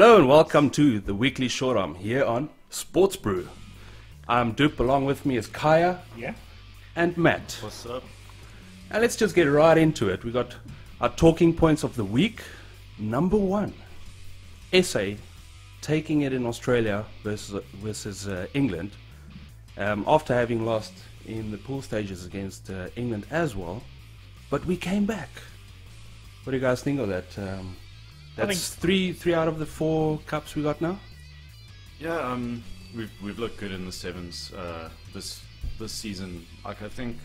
Hello and welcome to the weekly short arm here on Sports Bru. I'm Dupe, along with me is Kaya Yeah. and Matt. What's up? And let's just get right into it. We got our talking points of the week. Number one, SA taking it in Australia versus versus uh, England um, after having lost in the pool stages against uh, England as well. But we came back. What do you guys think of that? Um, I that's three three out of the four cups we got now. Yeah, um, we've we've looked good in the sevens uh, this this season. Like I think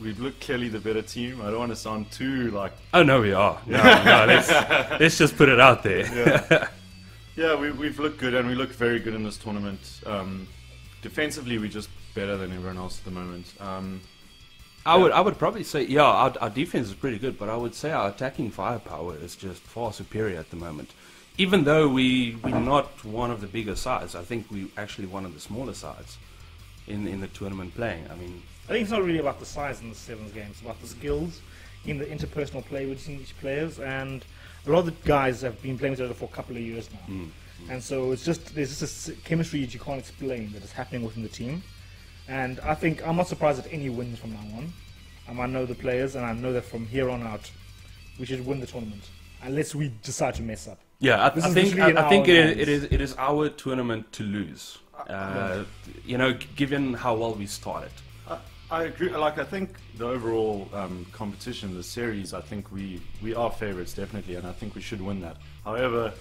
we've looked clearly the better team. I don't want to sound too like Oh no, we are. No, no, let's let's just put it out there. yeah, yeah. We we've looked good and we look very good in this tournament. Um, defensively, we're just better than everyone else at the moment. Um, I would I would probably say yeah, our, our defense is pretty good, but I would say our attacking firepower is just far superior at the moment. Even though we we're not one of the bigger sides, I think we actually one of the smaller sides in in the tournament playing. I mean, I think it's not really about the size in the sevens games, it's about the skills in the interpersonal play between each players. And a lot of the guys have been playing together for a couple of years now. mm, And so it's just there's just a chemistry that you can't explain that is happening within the team. And I think I'm not surprised at any wins from now on. Um, I know the players, and I know that from here on out, we should win the tournament unless we decide to mess up. yeah, I, This I think I, I think our it, hands. it is it is our tournament to lose. Uh, you know, given how well we started. I, I agree. Like I think the overall um, competition, the series, I think we we are favourites definitely, and I think we should win that. However,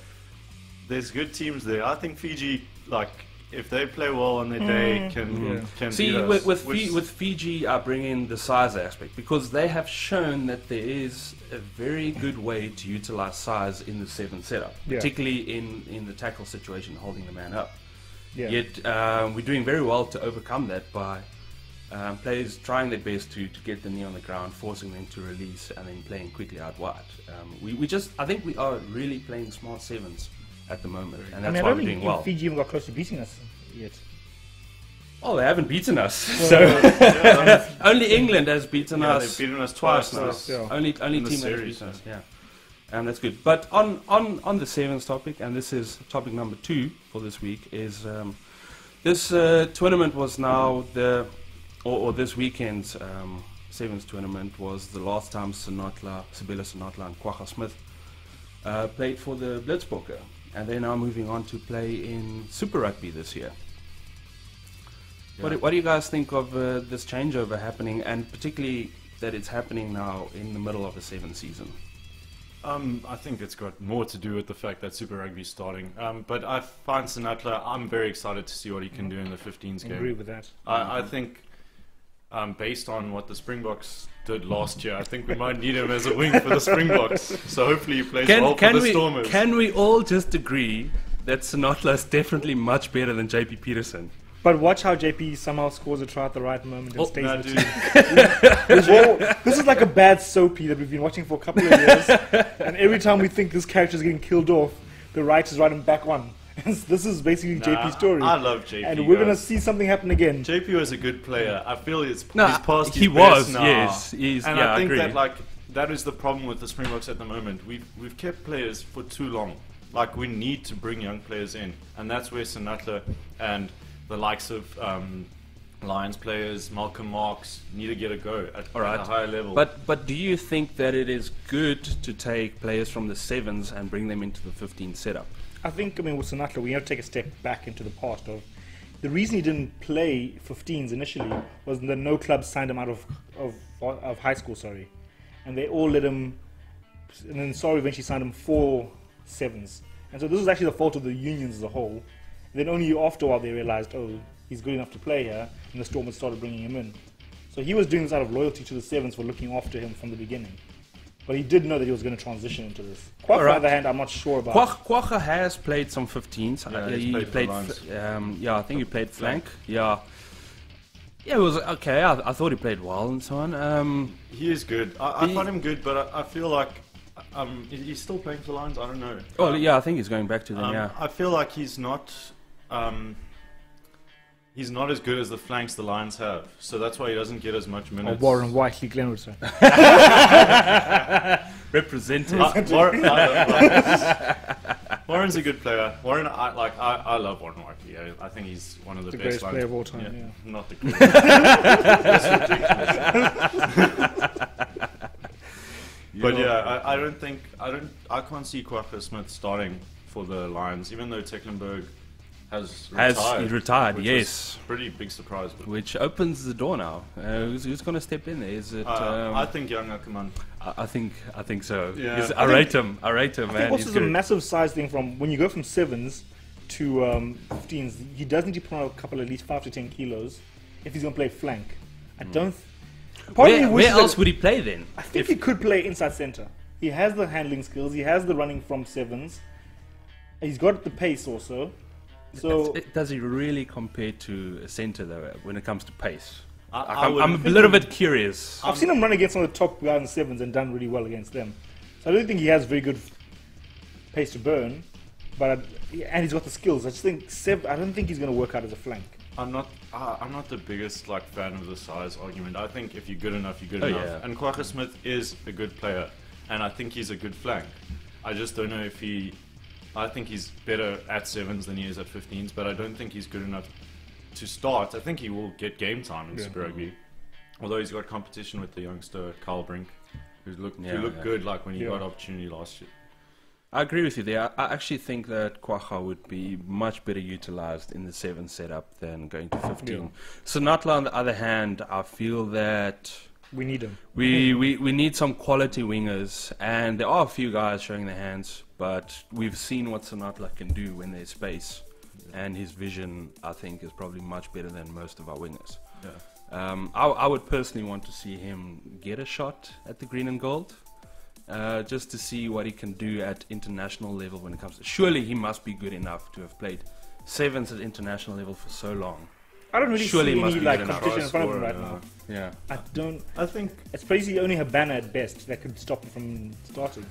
there's good teams there. I think Fiji, like if they play well on their day, can Yeah. can See, beat us, with with, which- Fi- with Fiji, I bring in the size aspect because they have shown that there is a very good way to utilize size in the seven setup, Yeah. particularly in, in the tackle situation, holding the man up. Yeah. Yet um, we're doing very well to overcome that by um, players trying their best to, to get the knee on the ground, forcing them to release, and then playing quickly out wide. Um, we, we just, I think we are really playing smart sevens at the moment, and I that's mean, I why don't we're think doing well. Fiji even got close to beating us yet. Oh, they haven't beaten us. Well, so only England has beaten yeah, us. they've beaten us twice now. Twice, yeah. Only only In the team that has beaten us. Yeah, and that's good. But on on on the sevens topic, and this is topic number two for this week is um, this uh, tournament was now the or, or this weekend's um, sevens tournament was the last time Senatla, Seabelo Senatla, and Kwagga Smith uh, played for the Blitzbokke, and they're now moving on to play in Super Rugby this year. What, do, what do you guys think of uh, this changeover happening, and particularly that it's happening now in the middle of a seven season? Um, I think it's got more to do with the fact that Super Rugby is starting. Um, but I find Senatla, I'm very excited to see what he can do in the 15s game. I game. agree with that. I, I think, um, based on what the Springboks did last year, I think we might need him as a wing for the Springboks. So hopefully he plays well for the we, Stormers. can we all just agree that Senatla is definitely much better than JP Pietersen? But watch how JP somehow scores a try at the right moment and Oh, stays No, in the team. This is like a bad soapy that we've been watching for a couple of years, and every time we think this character is getting killed off, the writers write him back one. this is basically nah, JP's story, I love JP. and we're gonna see something happen again. JP was a good player. I feel it's No, he's past he his best was, now. yes, he's- and yeah, I I think agree. that like that is the problem with the Springboks at the moment. We've we've kept players for too long. Like we need to bring young players in, and that's where Senatla and the likes of um, Lions players, Malcolm Marx, need to get a go at, All right. at a higher level. But but do you think that it is good to take players from the sevens and bring them into the 15 setup? I think, I mean, with Senatla, we have to take a step back into the past of the reason he didn't play 15s initially was that no club signed him out of, of, of high school, sorry. And they all let him, and then sorry eventually signed him four sevens. And so this was actually the fault of the unions as a whole. And then only after a while they realized, oh, he's good enough to play here, and the Stormers started bringing him in. So he was doing this out of loyalty to the sevens for looking after him from the beginning. But he did know that he was going to transition into this. Quite on the other hand, I'm not sure about. Kwag- Kwagga has played some 15s. Yeah, Uh, he's he played for played, the Lions. fl- um, yeah, I think he played flank. Yeah, yeah, it was okay. I, I thought he played well and so on. Um, he is good. I, I He- find him good, but I, I feel like um, is he still playing for Lions? I don't know. well, yeah, I think he's going back to them. Um, yeah, I feel like he's not. Um, he's not as good as the flanks the Lions have, so that's why he doesn't get as much Or minutes. Warren Whiteley Glenwood, sorry. represented. Uh, Warren- uh, Warren's a good player. Warren, I like. I, I love Warren Whiteley. I, I think he's one of the, The best greatest player of all time, yeah. Not the greatest. That's ridiculous. But yeah, I, I don't think I don't I can't see Kwagga Smith starting for the Lions, even though Tecklenburg has Has retired. he retired? which Yes. Pretty big surprise. But Which opens the door now. Uh, who's who's going to step in there? Is it? uh, um, I think young Ackermann. I, I think I think so. Yeah. He's- I I, think- rate him. I rate him, I man. think also He's a massive size thing from when you go from sevens to um, 15s. He does need to put on a couple, of at least five to ten kilos, if he's going to play flank. I don't. Part Where, where else would he play then? I think he could play inside center. He has the handling skills. He has the running from sevens. He's got the pace also. So It- does he really compare to a centre though when it comes to pace? I, I I'm, I'm a little bit curious. I've seen him run against some of the top guys in sevens and done really well against them. So I don't think he has very good pace to burn, but I, and he's got the skills. I just think sev- I don't think he's going to work out as a flank. I'm not. Uh, I'm not the biggest like fan of the size argument. I think if you're good enough, you're good Oh, enough. yeah. And Kwagga Smith is a good player, and I think he's a good flank. I just don't know if he. I think he's better at sevens than he is at 15s, but I don't think he's good enough to start. I think he will get game time in Yeah. Super Rugby, although he's got competition with the youngster Cyle Brink, who looked Yeah, who looked yeah. good like when he Yeah. got opportunity last year. I agree with you there. I I actually think that Kwagga would be much better utilized in the 7 setup than going to 15. Yeah. Senatla, on the other hand, I feel that We need them. we, we, we need some quality wingers, and there are a few guys showing their hands, but we've seen what Senatla can do when there's space, and his vision, I think, is probably much better than most of our wingers. Yeah. Um, I, I would personally want to see him get a shot at the green and gold, uh, just to see what he can do at international level when it comes to. Surely he must be good enough to have played sevens at international level for so long. I don't really Surely see any like good competition in front of him right now. Yeah. I don't. I think. It's basically only Habana at best that could stop him from starting.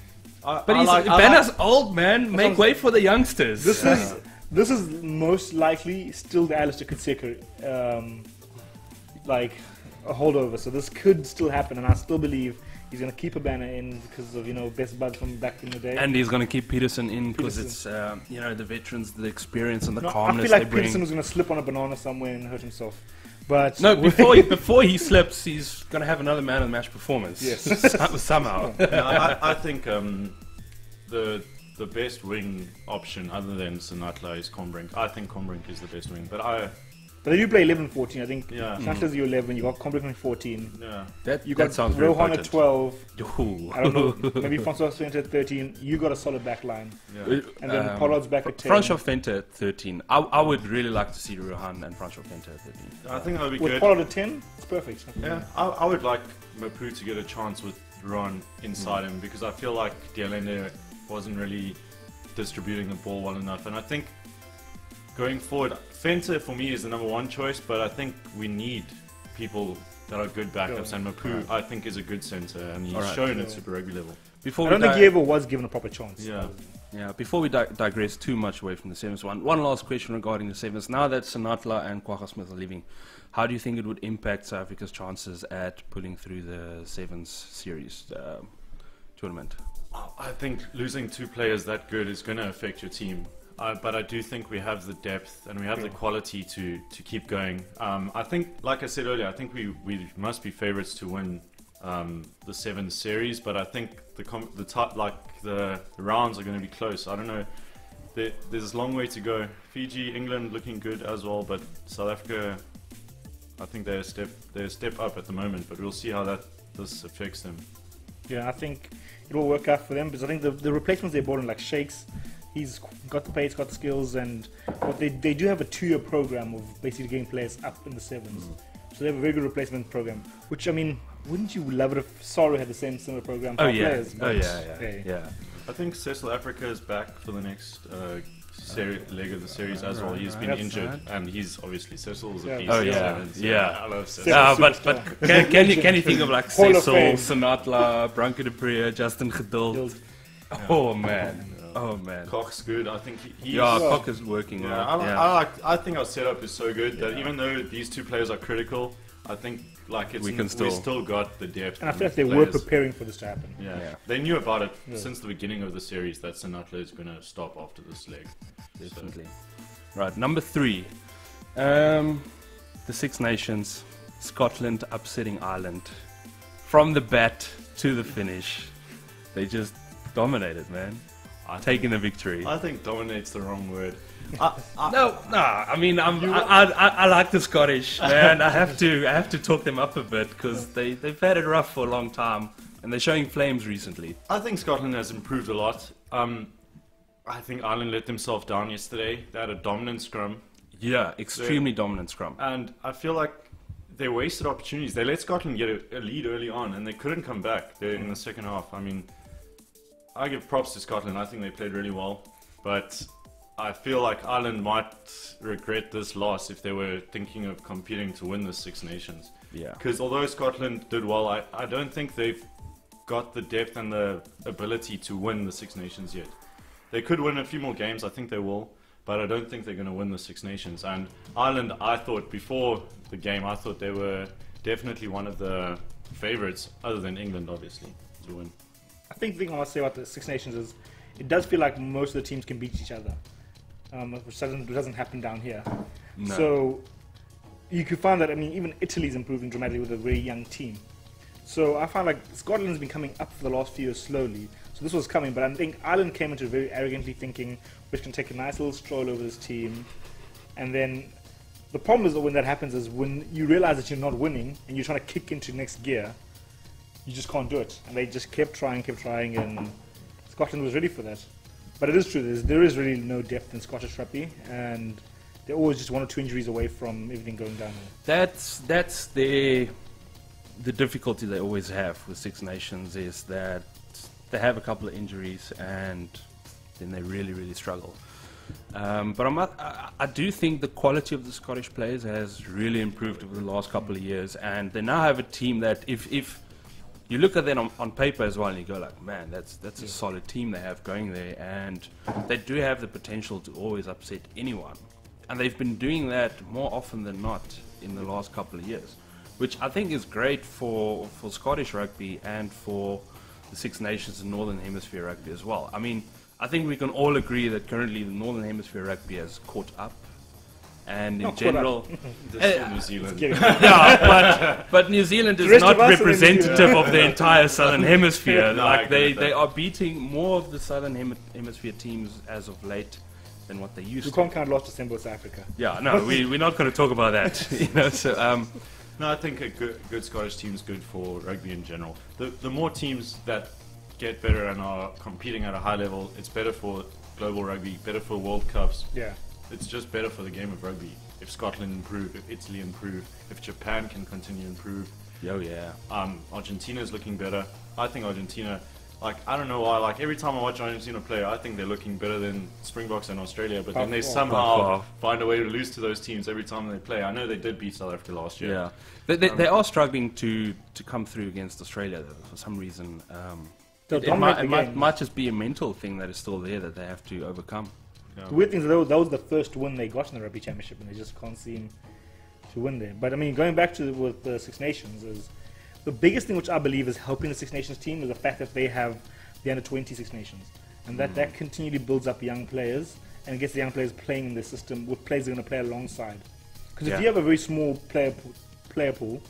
I, But I he's like, I Banner's like- old man. Make way for the youngsters. This is this is most likely still the Allister Coetzee, um, like a holdover. So this could still happen, and I still believe he's going to keep Habana in because of you know best bud from back in the day. and he's going to keep Pietersen in because it's um, you know the veterans, the experience and the No, I calmness feel like they bring. Pietersen was going to slip on a banana somewhere and hurt himself. But No, before he, before he slips, he's going to have another man of the match performance. Yes. Some- somehow. No, I, I think um, the the best wing option other than Senatla is Combrinck. I think Combrinck is the best wing, but I but they do play 11 14. I think Yeah. Snatcher's mm. your 11. You got Combrinck on 14. yeah. That, You that got sounds very Rohan at potent. 12. Ooh. I don't know. maybe Francois Venter at 13. You got a solid back line. yeah. Uh, and then Um, Pollard's back at 10. Francois Venter at 13. I, I would really like to see Rohan and Francois Venter at 13. I think that would be With good. Pollard at 10, it's perfect. Yeah, I, I would like Mapoe to get a chance with Ron inside mm. him because I feel like De Allende wasn't really distributing the ball well enough, and I think going forward, Venter for me is the number one choice, but I think we need people that are good backups, and Mapoe I think is a good center, and he's Alright. shown at Yeah. Super Rugby level. Before I don't think he ever was given a proper chance. Yeah. Yeah, before we di- digress too much away from the sevens, one one last question regarding the sevens. Now that Senatla and Kwagga Smith are leaving, how do you think it would impact South Africa's chances at pulling through the sevens series um tournament? I think losing two players that good is going to affect your team. Uh, but I do think we have the depth and we have the quality to, to keep going. Um, I think, like I said earlier, I think we, we must be favourites to win um, the seven series. But I think the com- the top, like the, the rounds are going to be close. I don't know. There, there's a long way to go. Fiji, England looking good as well, but South Africa, I think they're a step they're a step up at the moment. But we'll see how that this affects them. Yeah, I think it will work out for them because I think the, the replacements they brought in, like Shakes, he's got the pace, got the skills, and what they, they do have a two year program of basically getting players up in the 7s Mm. So they have a very good replacement program. Which, I mean, wouldn't you love it if Saru had the same similar program for Oh yeah, players? oh But, yeah, yeah, hey, yeah. I think Cecil Afrika is back for the next uh, seri- leg of the series as well. Right, He's right. been That's injured, right. and he's obviously Cecil's a Yeah. beast. Oh, in yeah, sevens. yeah. I love Cecil. Cecil. Uh, but but can, can you can you think of like Hall of Cecil, Fame. Branco du Preez, Justin Geduld? Guild. Oh man, oh man. Kok's good. I think he, he's. Yeah, Yeah. Kok is working Yeah, well. I, yeah. I like. I think our setup is so good that even though these two players are critical, I think like it's We can we still- still got the depth. And I feel like the they were preparing for this to happen. Yeah. Yeah. they knew about it Yeah. since the beginning of the series that Senatla is going to stop after this leg. Definitely. Right, number three. Um, the Six Nations, Scotland upsetting Ireland. From the bat to the finish, they just dominated, man. I Taking the victory. I think dominates the wrong word. I, I, No, no. I mean, I'm, I, I, I, I like the Scottish man. I have to, I have to talk them up a bit because they they've had it rough for a long time, and they're showing flames recently. I think Scotland has improved a lot. Um, I think Ireland let themselves down yesterday. They had a dominant scrum, Yeah, extremely dominant scrum. and I feel like they wasted opportunities. They let Scotland get a, a lead early on, and they couldn't come back there in the second half. I mean, I give props to Scotland. I think they played really well, but I feel like Ireland might regret this loss if they were thinking of competing to win the Six Nations. Yeah. Because although Scotland did well, I, I don't think they've got the depth and the ability to win the Six Nations yet. They could win a few more games, I think they will, but I don't think they're going to win the Six Nations. And Ireland, I thought before the game, I thought they were definitely one of the favourites, other than England, obviously, to win. I think the thing I want to say about the Six Nations is it does feel like most of the teams can beat each other, um, which doesn't doesn't happen down here. No. So you could find that I mean even Italy's improving dramatically with a very young team. So I find like Scotland's been coming up for the last few years slowly. So this was coming, but I think Ireland came into it very arrogantly thinking we can take a nice little stroll over this team, and then the problem is that when that happens is when you realize that you're not winning and you're trying to kick into next gear, you just can't do it. And they just kept trying, kept trying, and Scotland was ready for that. But it is true, there's, there is really no depth in Scottish rugby, and they're always just one or two injuries away from everything going down. That's that's the the difficulty they always have with Six Nations is that they have a couple of injuries and then they really really struggle. Um, but I'm I, I do think the quality of the Scottish players has really improved over the last couple of years, and they now have a team that if if you look at them on, on paper as well, and you go like, man, that's that's a solid team they have going there, and they do have the potential to always upset anyone, and they've been doing that more often than not in the last couple of years, which I think is great for for Scottish rugby and for the Six Nations and Northern Hemisphere rugby as well. I mean, I think we can all agree that currently the Northern Hemisphere rugby has caught up, and in Not caught up. general. This Eh, New Zealand. Yeah, but but New Zealand is not of us are in New representative of the entire Southern Hemisphere. No, like they, they are beating more of the Southern Hemi- Hemisphere teams as of late than what they used we to. can't count last December with South Africa. Yeah, no, we we're not going to talk about that. you know, so um, No, I think a good, good Scottish team is good for rugby in general. The, the more teams that get better and are competing at a high level, it's better for global rugby, better for World Cups. Yeah. It's just better for the game of rugby. If Scotland improve, if Italy improve, if Japan can continue to improve, oh yeah, um, Argentina is looking better. I think Argentina, like I don't know why, like every time I watch Argentina play, I think they're looking better than Springboks and Australia. But then they somehow find a way to lose to those teams every time they play. I know they did beat South Africa last year. yeah. They, they, they are struggling to to come through against Australia though, for some reason. Um, it, it, might, it might, might just be a mental thing that is still there that they have to overcome. The weird thing is that was, that was the first win they got in the Rugby Championship, and they just can't seem to win there. But I mean, going back to with the Six Nations, is the biggest thing which I believe is helping the Six Nations team is the fact that they have the under 20 Six Nations, and that that hmm. continually builds up young players and gets the young players playing in the system with players they're going to play alongside. Because Yeah. if you have a very small player pool, player pool,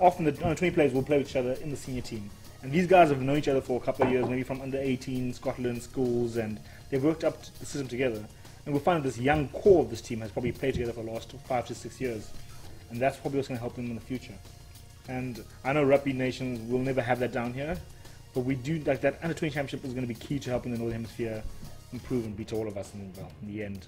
often the under 20 players will play with each other in the senior team. And these guys have known each other for a couple of years, maybe from under 18 Scotland schools, and they've worked up the system together. And we'll find that this young core of this team has probably played together for the last five to six years. And that's probably what's going to help them in the future. And I know Rugby Nations will never have that down here, but we do like that under 20 championship is going to be key to helping the Northern Hemisphere improve and beat all of us in, well, in the end.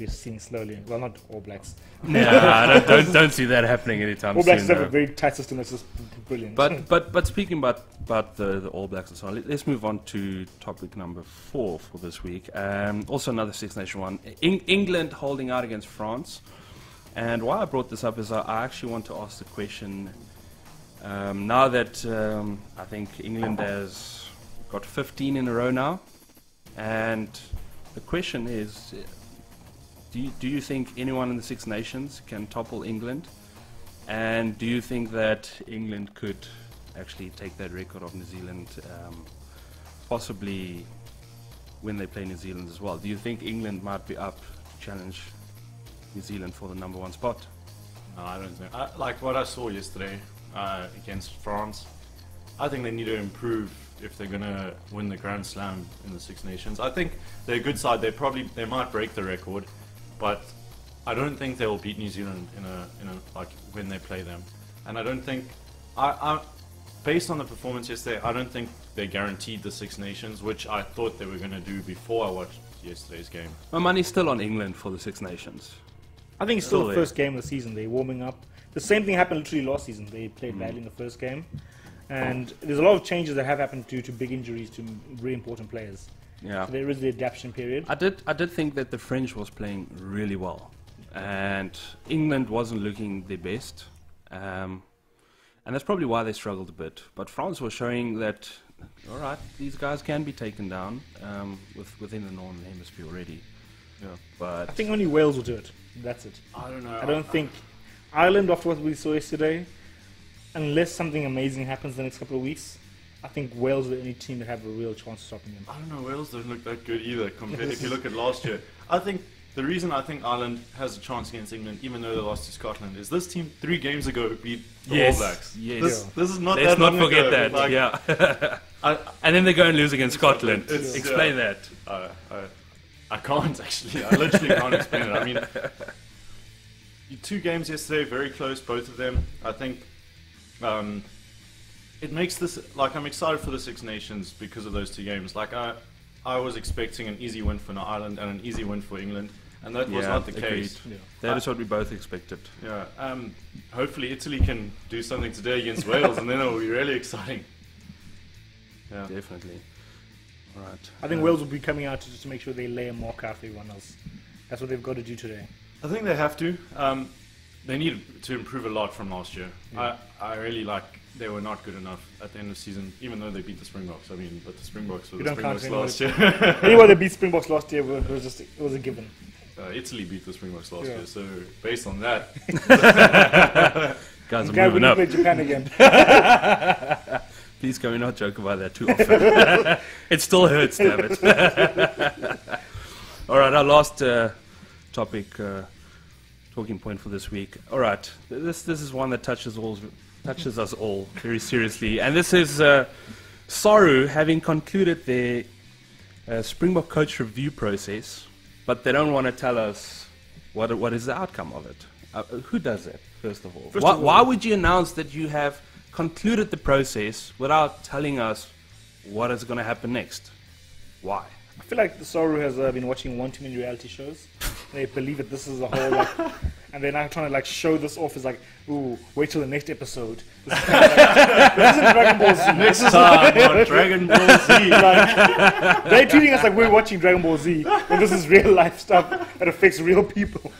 As we're seeing slowly. Well, not All Blacks. Yeah, don't, don't don't see that happening anytime soon. All Blacks soon. have a very tight system that's just b- b- brilliant. But but but speaking about about the, the All Blacks and so on, let, us move on to topic number four for this week. Um, also another Six Nation one. Eng- England holding out against France. And why I brought this up is I, I actually want to ask the question. Um, now that um, I think England has got 15 in a row now, and the question is, do you, do you think anyone in the Six Nations can topple England? And do you think that England could actually take that record of New Zealand, um, possibly when they play New Zealand as well? Do you think England might be up to challenge New Zealand for the number one spot? No, I don't think. I, like what I saw yesterday uh, against France, I think they need to improve if they're going to win the Grand Slam in the Six Nations. I think they're a good side. They probably they might break the record, but I don't think they will beat New Zealand in a in a like when they play them. And I don't think I, I based on the performance yesterday, I don't think they guaranteed the Six Nations, which I thought they were going to do before I watched yesterday's game. My money's still on England for the Six Nations. I think it's still Still the first game of the season. They're warming up. The same thing happened literally last season. They played mm. badly in the first game. And there's a lot of changes that have happened due to big injuries to really important players. Yeah. So there is the adaptation period. I did. I did think that the French was playing really well, and England wasn't looking their best, um, and that's probably why they struggled a bit. But France was showing that, all right, these guys can be taken down um, with, within the northern hemisphere already. Yeah. But I think only Wales will do it. That's it. I don't know. I don't think Ireland, after what we saw yesterday, unless something amazing happens the next couple of weeks, I think Wales are the only team that have a real chance of stopping them. I don't know. Wales don't look that good either. Compared, if you look at last year, I think the reason I think Ireland has a chance against England, even though they lost to Scotland, is this team three games ago beat the Yes, All Blacks. yes. This, this is not let's that not long forget ago. that. Like, yeah, I, and then they go and lose against Scotland. It's- Explain yeah. that. I, I, I can't actually. I literally can't explain it. I mean, two games yesterday, very close, both of them. I think um, it makes this like I'm excited for the Six Nations because of those two games. Like I, I was expecting an easy win for Ireland and an easy win for England, and that was not the agreed. case. Yeah. That is what we both expected. Yeah. Um, hopefully, Italy can do something today against Wales, and then it will be really exciting. Yeah. Definitely. All right. I think Wales will be coming out to, just to make sure they lay a mark out for everyone else. That's what they've got to do today. I think they have to. Um, they need to improve a lot from last year. Yeah. I, I really like they were not good enough at the end of the season, even though they beat the Springboks. I mean, but the Springboks were You the Springboks last year. Anyway, they beat Springboks last year. It was just it was a given. uh, Italy beat the Springboks last Yeah. year, so based on that, Guys are Guy, moving when you up. play Japan again, Please can we not joke about that too often? it still hurts, damn it. All right, our last uh, topic, uh, talking point for this week. All right, this this is one that touches all touches us all very seriously, and this is uh, Saru having concluded their uh, Springbok coach review process, but they don't want to tell us what what is the outcome of it. Uh, who does that? First of all, First why, of all- why would you announce that you have concluded the process without telling us what is going to happen next? Why? I feel like the Saru has uh, been watching one too many reality shows. They believe that this is a whole like, and they're now trying to like show this off as like, ooh, wait till the next episode. This is, kind of like, this isn't Dragon Ball Z. next time on Dragon Ball Z, Like, they're treating us like we're watching Dragon Ball Z when this is real life stuff that affects real people.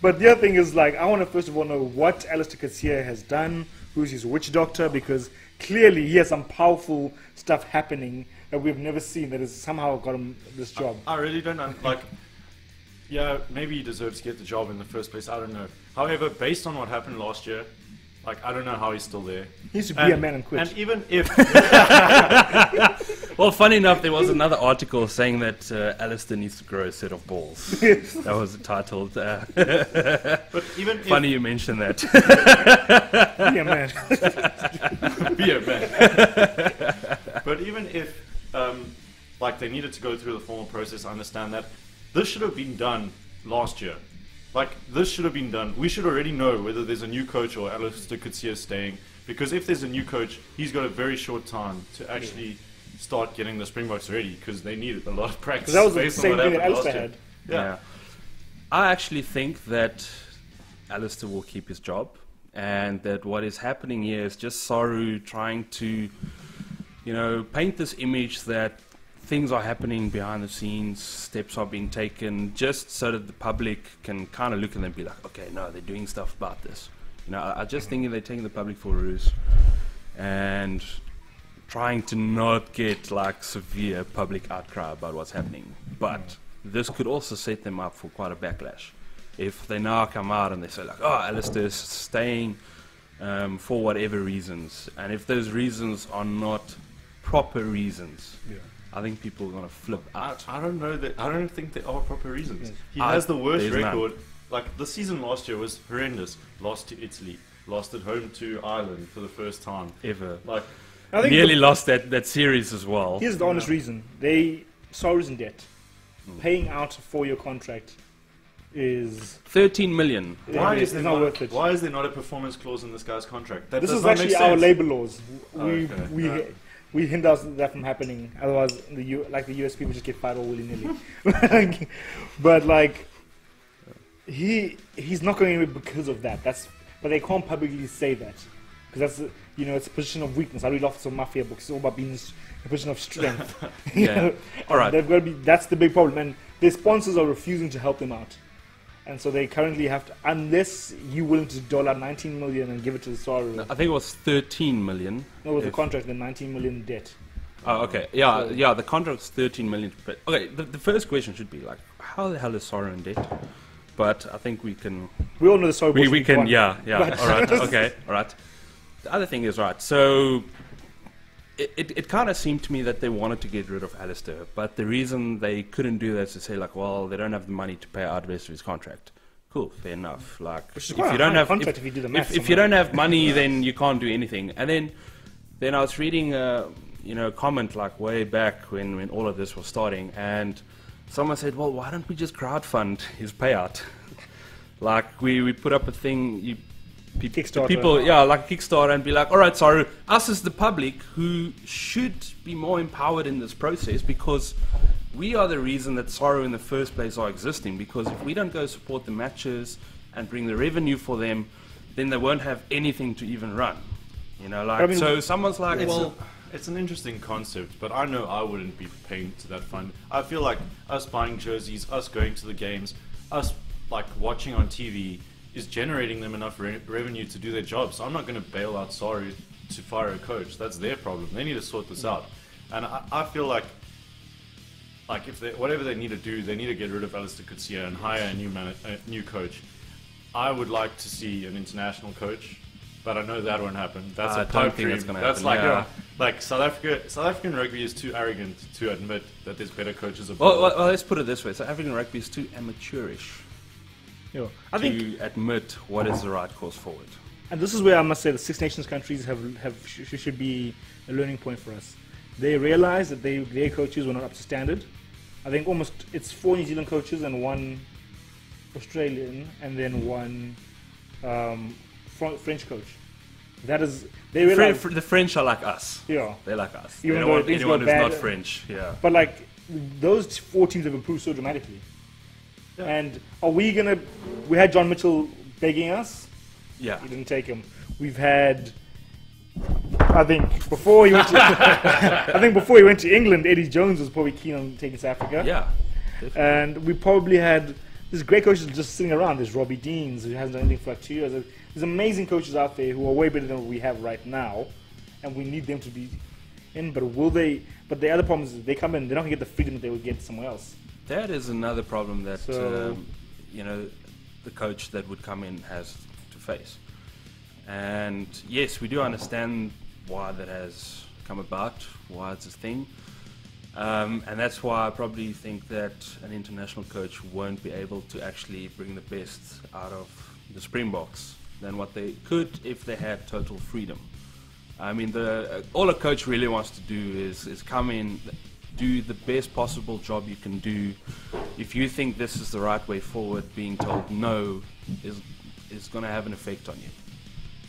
But the other thing is like I want to first of all know what Allister Coetzee has done, who's his witch doctor, because clearly he has some powerful stuff happening that we've never seen that has somehow got him this job. I really don't know. like. Yeah, maybe he deserves to get the job in the first place. I don't know. However, based on what happened last year, like I don't know how he's still there. He needs to be a man and quit. And even if Well, funny enough, there was another article saying that uh, Allister needs to grow a set of balls. that was titled. Uh, but even funny you mentioned that. be a man. if be a man. but even if um, like they needed to go through the formal process, I understand that. This should have been done last year. Like this should have been done. We should already know whether there's a new coach or Allister Coetzee staying. Because if there's a new coach, he's got a very short time to actually start getting the Springboks ready because they needed a lot of practice. Because that was the same what thing that last Allister year. had. Yeah. I actually think that Allister will keep his job, and that what is happening here is just Saru trying to, you know, paint this image that things are happening behind the scenes, steps are being taken, just so that the public can kind of look at them and be like, okay, no, they're doing stuff about this. You know, I, I just think they're taking the public for a ruse, and trying to not get like severe public outcry about what's happening. But this could also set them up for quite a backlash. If they now come out and they say like, oh, Allister's staying, um, for whatever reasons. And if those reasons are not proper reasons, Yeah. I think people are going to flip out. I don't know that. I don't think there are proper reasons. He I- has the worst there's none. record. Like the season last year was horrendous. Lost to Italy. Lost at home to Ireland for the first time. Ever. Like I think Nearly the- lost that, that series as well. here's the honest reason: they Saru's in debt. Hmm. Paying out a four-year contract is 13 million. why it's is there not not, worth it. why is there not a performance clause in this guy's contract? That this is actually our labor laws. Oh, We okay. we Yeah. We hinder that from happening. Otherwise, the U, like the US people just get fired all willy nilly. but like he he's not going anywhere because of that. That's but they can't publicly say that because that's you know it's a position of weakness. I read lots of mafia books. It's all about being a position of strength. Yeah. All right. They've got to be. That's the big problem, and their sponsors are refusing to help them out. And so they currently have to, unless you're willing to dollar 19 million and give it to the Saru. I think it was 13 million. No, with the contract, the 19 million debt. Oh, okay. Yeah, So- yeah. The contract's 13 million. But okay, the, the first question should be like, how the hell is Saru in debt? But I think we can. We all know the Saru. We, we can. Yeah, yeah. All right. Okay. All right. The other thing is right. So. It, it, it kind of seemed to me that they wanted to get rid of Allister, but the reason they couldn't do that is to say like, well, they don't have the money to pay out the rest of his contract. Cool, fair enough. Like, if you don't have, contract if, if you do the if, if you don't have money, then you can't do anything. And then, then I was reading, uh, you know, a comment like way back when, when all of this was starting, and someone said, "Well, why don't we just crowdfund his payout? like we, we put up a thing, you pe- Kickstarter. people, yeah, like Kickstarter, and be like, all right, sorry, us as the public who should be more empowered in this process because." We are the reason that Saru in the first place are existing because if we don't go support the matches and bring the revenue for them, then they won't have anything to even run. You know, like I mean, so someone's like, It's, well, a, it's an interesting concept, but I know I wouldn't be paying to that fund. I feel like us buying jerseys, us going to the games, us like watching on TV is generating them enough re- revenue to do their job. So I'm not going to bail out Saru to fire a coach. That's their problem. They need to sort this mm. out. And I, I feel like like if they, whatever they need to do, they need to get rid of Allister Coetzee and hire a new man, a new coach. I would like to see an international coach, but I know that won't happen. That's I a pipe that's dream. That's happen, like yeah. Uh, like South Africa. South African rugby is too arrogant to admit that there's better coaches abroad. well, well, well, let's put it this way: so African rugby is too amateurish You know, I think, to admit what is the right course forward. and this is where I must say the Six Nations countries have have sh- sh- should be a learning point for us. They realised that they their coaches were not up to standard. I think almost it's four New Zealand coaches and one Australian, and then one um, Fr- French coach. That is they realize, fr- the French are like us. yeah. They're like us. Even they though don't want anyone who's not French. Yeah. But like those four teams have improved so dramatically. And are we gonna? We had John Mitchell begging us. Yeah. He didn't take him. We've had. I think before he went to, I think before he went to England, Eddie Jones was probably keen on taking South Africa. Yeah. definitely. And we probably had this great coaches just sitting around. There's Robbie Deans who hasn't done anything for like two years. There's amazing coaches out there who are way better than what we have right now, and we need them to be in. But will they? But the other problem is they come in, they're not gonna get the freedom that they would get somewhere else. That is another problem that So- um, you know the coach that would come in has to face. And yes, we do understand why that has come about, why it's a thing, um, and that's why I probably think that an international coach won't be able to actually bring the best out of the Springboks than what they could if they had total freedom. I mean, the all a coach really wants to do is is come in, do the best possible job you can do. If you think this is the right way forward, being told no is is going to have an effect on you,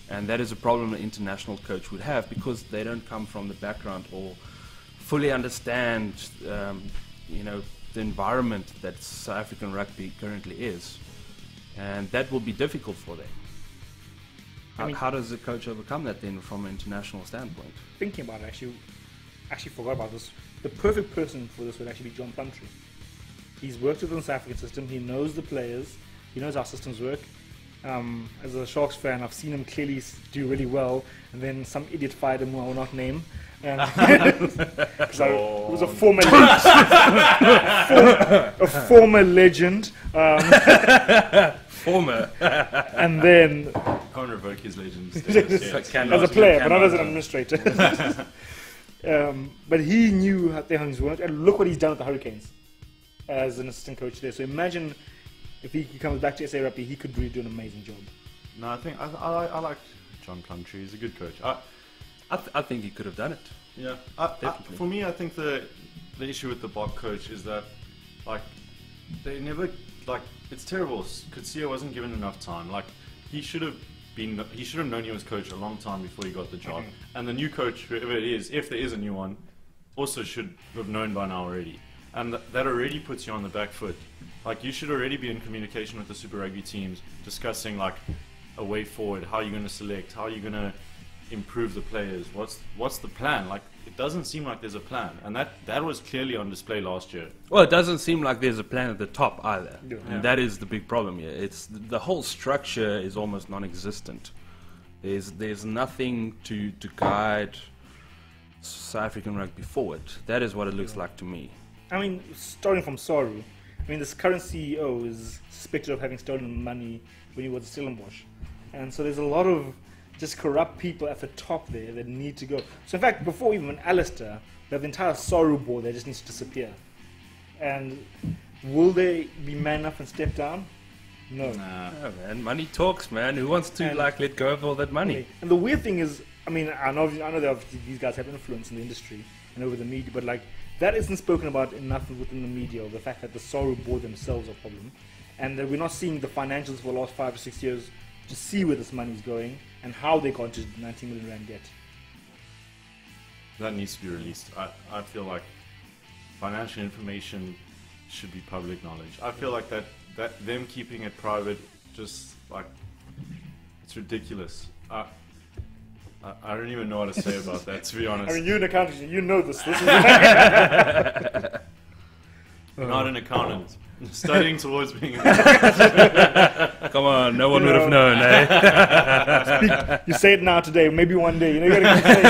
and that is a problem an international coach would have because they don't come from the background or fully understand, um, you know, the environment that South African rugby currently is, and that will be difficult for them. I How, mean- how does the coach overcome that then from an international standpoint? Thinking about it, actually, actually forgot about this. The perfect person for this would actually be John Plumtree. He's worked with the South African system. He knows the players. He knows how systems work. Um, as a Sharks fan, I've seen him clearly do really well, and then some idiot fired him who I will not name. And 'cause I- it was a former, a former legend. Um, Former. and then can't revoke his legend status So as a player, but not as an administrator. Um, but he knew how things worked, and look what he's done with the Hurricanes as an assistant coach there. So imagine if he comes back to SA Rugby, he could really do an amazing job. No, I think I, I, I like John Plumtree. He's a good coach. I, I, th- I think he could have done it. Yeah, I, I, Definitely. for me, I think the the issue with the Bok coach is that like they never like it's terrible. Coetzee wasn't given enough time. Like he should have been he should have known he was coach a long time before he got the job. Mhm. And the new coach, whoever it is, if there is a new one, also should have known by now already. And th- that already puts you on the back foot. Like you should already be in communication with the Super Rugby teams, discussing like a way forward, how you're going to select, how you're going to improve the players. What's what's the plan? Like it doesn't seem like there's a plan, and that that was clearly on display last year. Well, it doesn't seem like there's a plan at the top either, Yeah. Yeah. and that is the big problem here. It's the whole structure is almost non-existent. There's there's nothing to to guide South African rugby forward. That is what it looks like to me. I mean, starting from Saru, I mean, this current CEO is suspected of having stolen money when he was at Stellenbosch. And so there's a lot of just corrupt people at the top there that need to go. So, in fact, before even Allister, they have the entire Saru board that just needs to disappear. And will they be man enough and step down? No. Nah. Yeah, man, money talks, man. Who wants to And- like let go of all that money? And the weird thing is, I mean, I know, I know that obviously these guys have influence in the industry and over the media, but like that isn't spoken about enough within the media. Or the fact that the Saru board themselves are a problem, and that we're not seeing the financials for the last five or six years to see where this money is going and how they got to the 90 million rand debt. That needs to be released. I, I feel like financial information should be public knowledge. I feel like that, that them keeping it private just like it's ridiculous. I, I, I don't even know what to say about that to be honest. I mean, you're an accountant, you know this. this is Not an accountant. Studying towards being an accountant. Come on, no one would No. have known, eh? you say it now today, maybe one day. You know, you gotta keep saying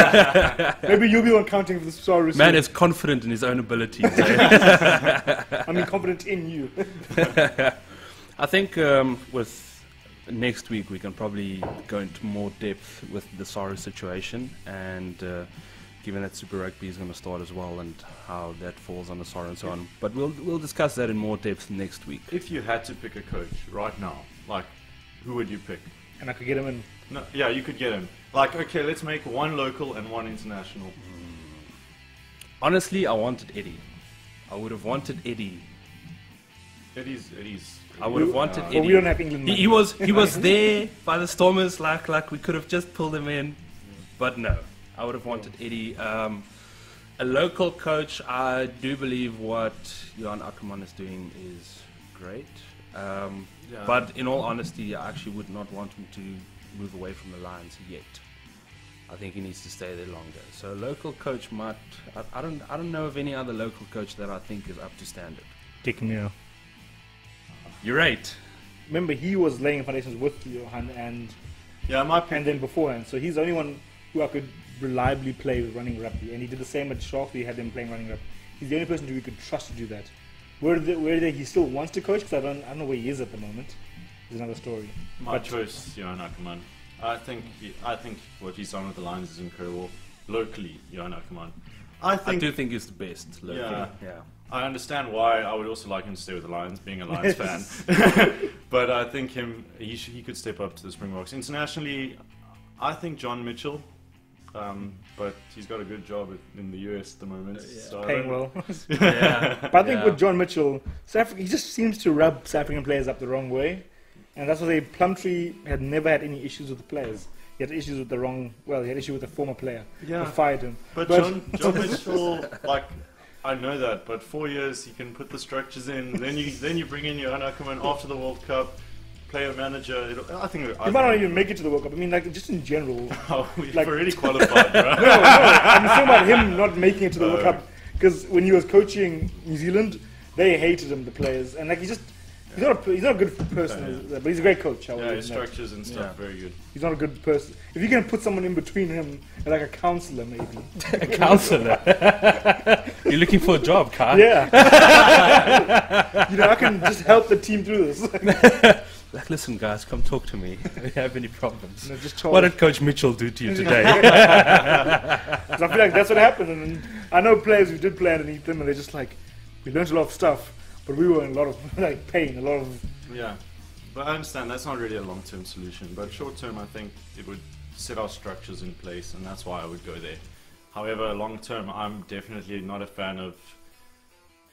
it. Maybe you'll be one counting for the Saru. Man is confident in his own abilities. eh? I mean, confident in you. I think um, with next week we can probably go into more depth with the Saru situation, and uh, given that Super Rugby is going to start as well, and how that falls on the Saru and so on. But we'll we'll discuss that in more depth next week. If you had to pick a coach right now, like who would you pick? And I could get him in. No, yeah, you could get him. Like, okay, let's make one local and one international. Honestly, I wanted Eddie. I would have wanted Eddie. Eddie's, Eddie's. I would have wanted uh, Eddie. But we don't have England He, he was he was there by the Stormers, like like we could have just pulled him in, but no, I would have wanted Eddie. Um, a local coach, I do believe what Johan Ackermann is doing is great. Um, Yeah. But in all honesty, I actually would not want him to move away from the Lions yet. I think he needs to stay there longer. So a local coach might. I, I don't. I don't know of any other local coach that I think is up to standard. Dick Muir. You're right. Remember, he was laying foundations with Johan and Yeah, my and then beforehand. So he's the only one who I could reliably play with running rugby. And he did the same at Sharks. We had him playing running rugby. He's the only person who we could trust to do that. Whether whether he still wants to coach, because I don't, I don't know where he is at the moment, is another story. My But- choice, Johan Ackermann. I think he, I think what he's done with the Lions is incredible. Locally, Johan Ackermann. I I do think he's the best. Locally. Yeah. yeah. I understand why I would also like him to stay with the Lions, being a Lions fan. but I think him he, sh- he could step up to the Springboks internationally. I think John Mitchell, um, but he's got a good job in the US at the moment. yeah. so I Paying well. yeah. But I think Yeah. with John Mitchell, South Africa, he just seems to rub South African players up the wrong way. And that's why they Plumtree had never had any issues with the players. He had issues with the wrong, well, he had issue with the former player. Yeah. They fired him. But, But- John, John Mitchell, like I know that, but four years he can put the structures in. Then you then you bring in Johan Ackermann after the World Cup, player manager. It'll, I think I He might not even make it to the World Cup. I mean, like, just in general. Oh, we've like- already qualified, bro. no, no, I'm talking about him not making it to the World Oh. Cup. Because when he was coaching New Zealand, they hated him, the players. And, like, he's just, he's not a, he's not a good person, but he's a great coach. I Yeah, his structures and stuff Yeah. very good. He's not a good person. If you can put someone in between him, like a counselor, maybe. A counselor. You're looking for a job, Kai. Yeah. you know, I can just help the team through this. Like, listen, guys, come talk to me. if you have any problems. No, just What did Coach Mitchell do to you today? 'Cause I feel like that's what happened. And I know players who did play underneath them, and they're just like, we learned a lot of stuff, but we were in a lot of like pain, a lot of. Yeah, but I understand that's not really a long-term solution. But short-term, I think it would set our structures in place, and that's why I would go there. However, long-term, I'm definitely not a fan of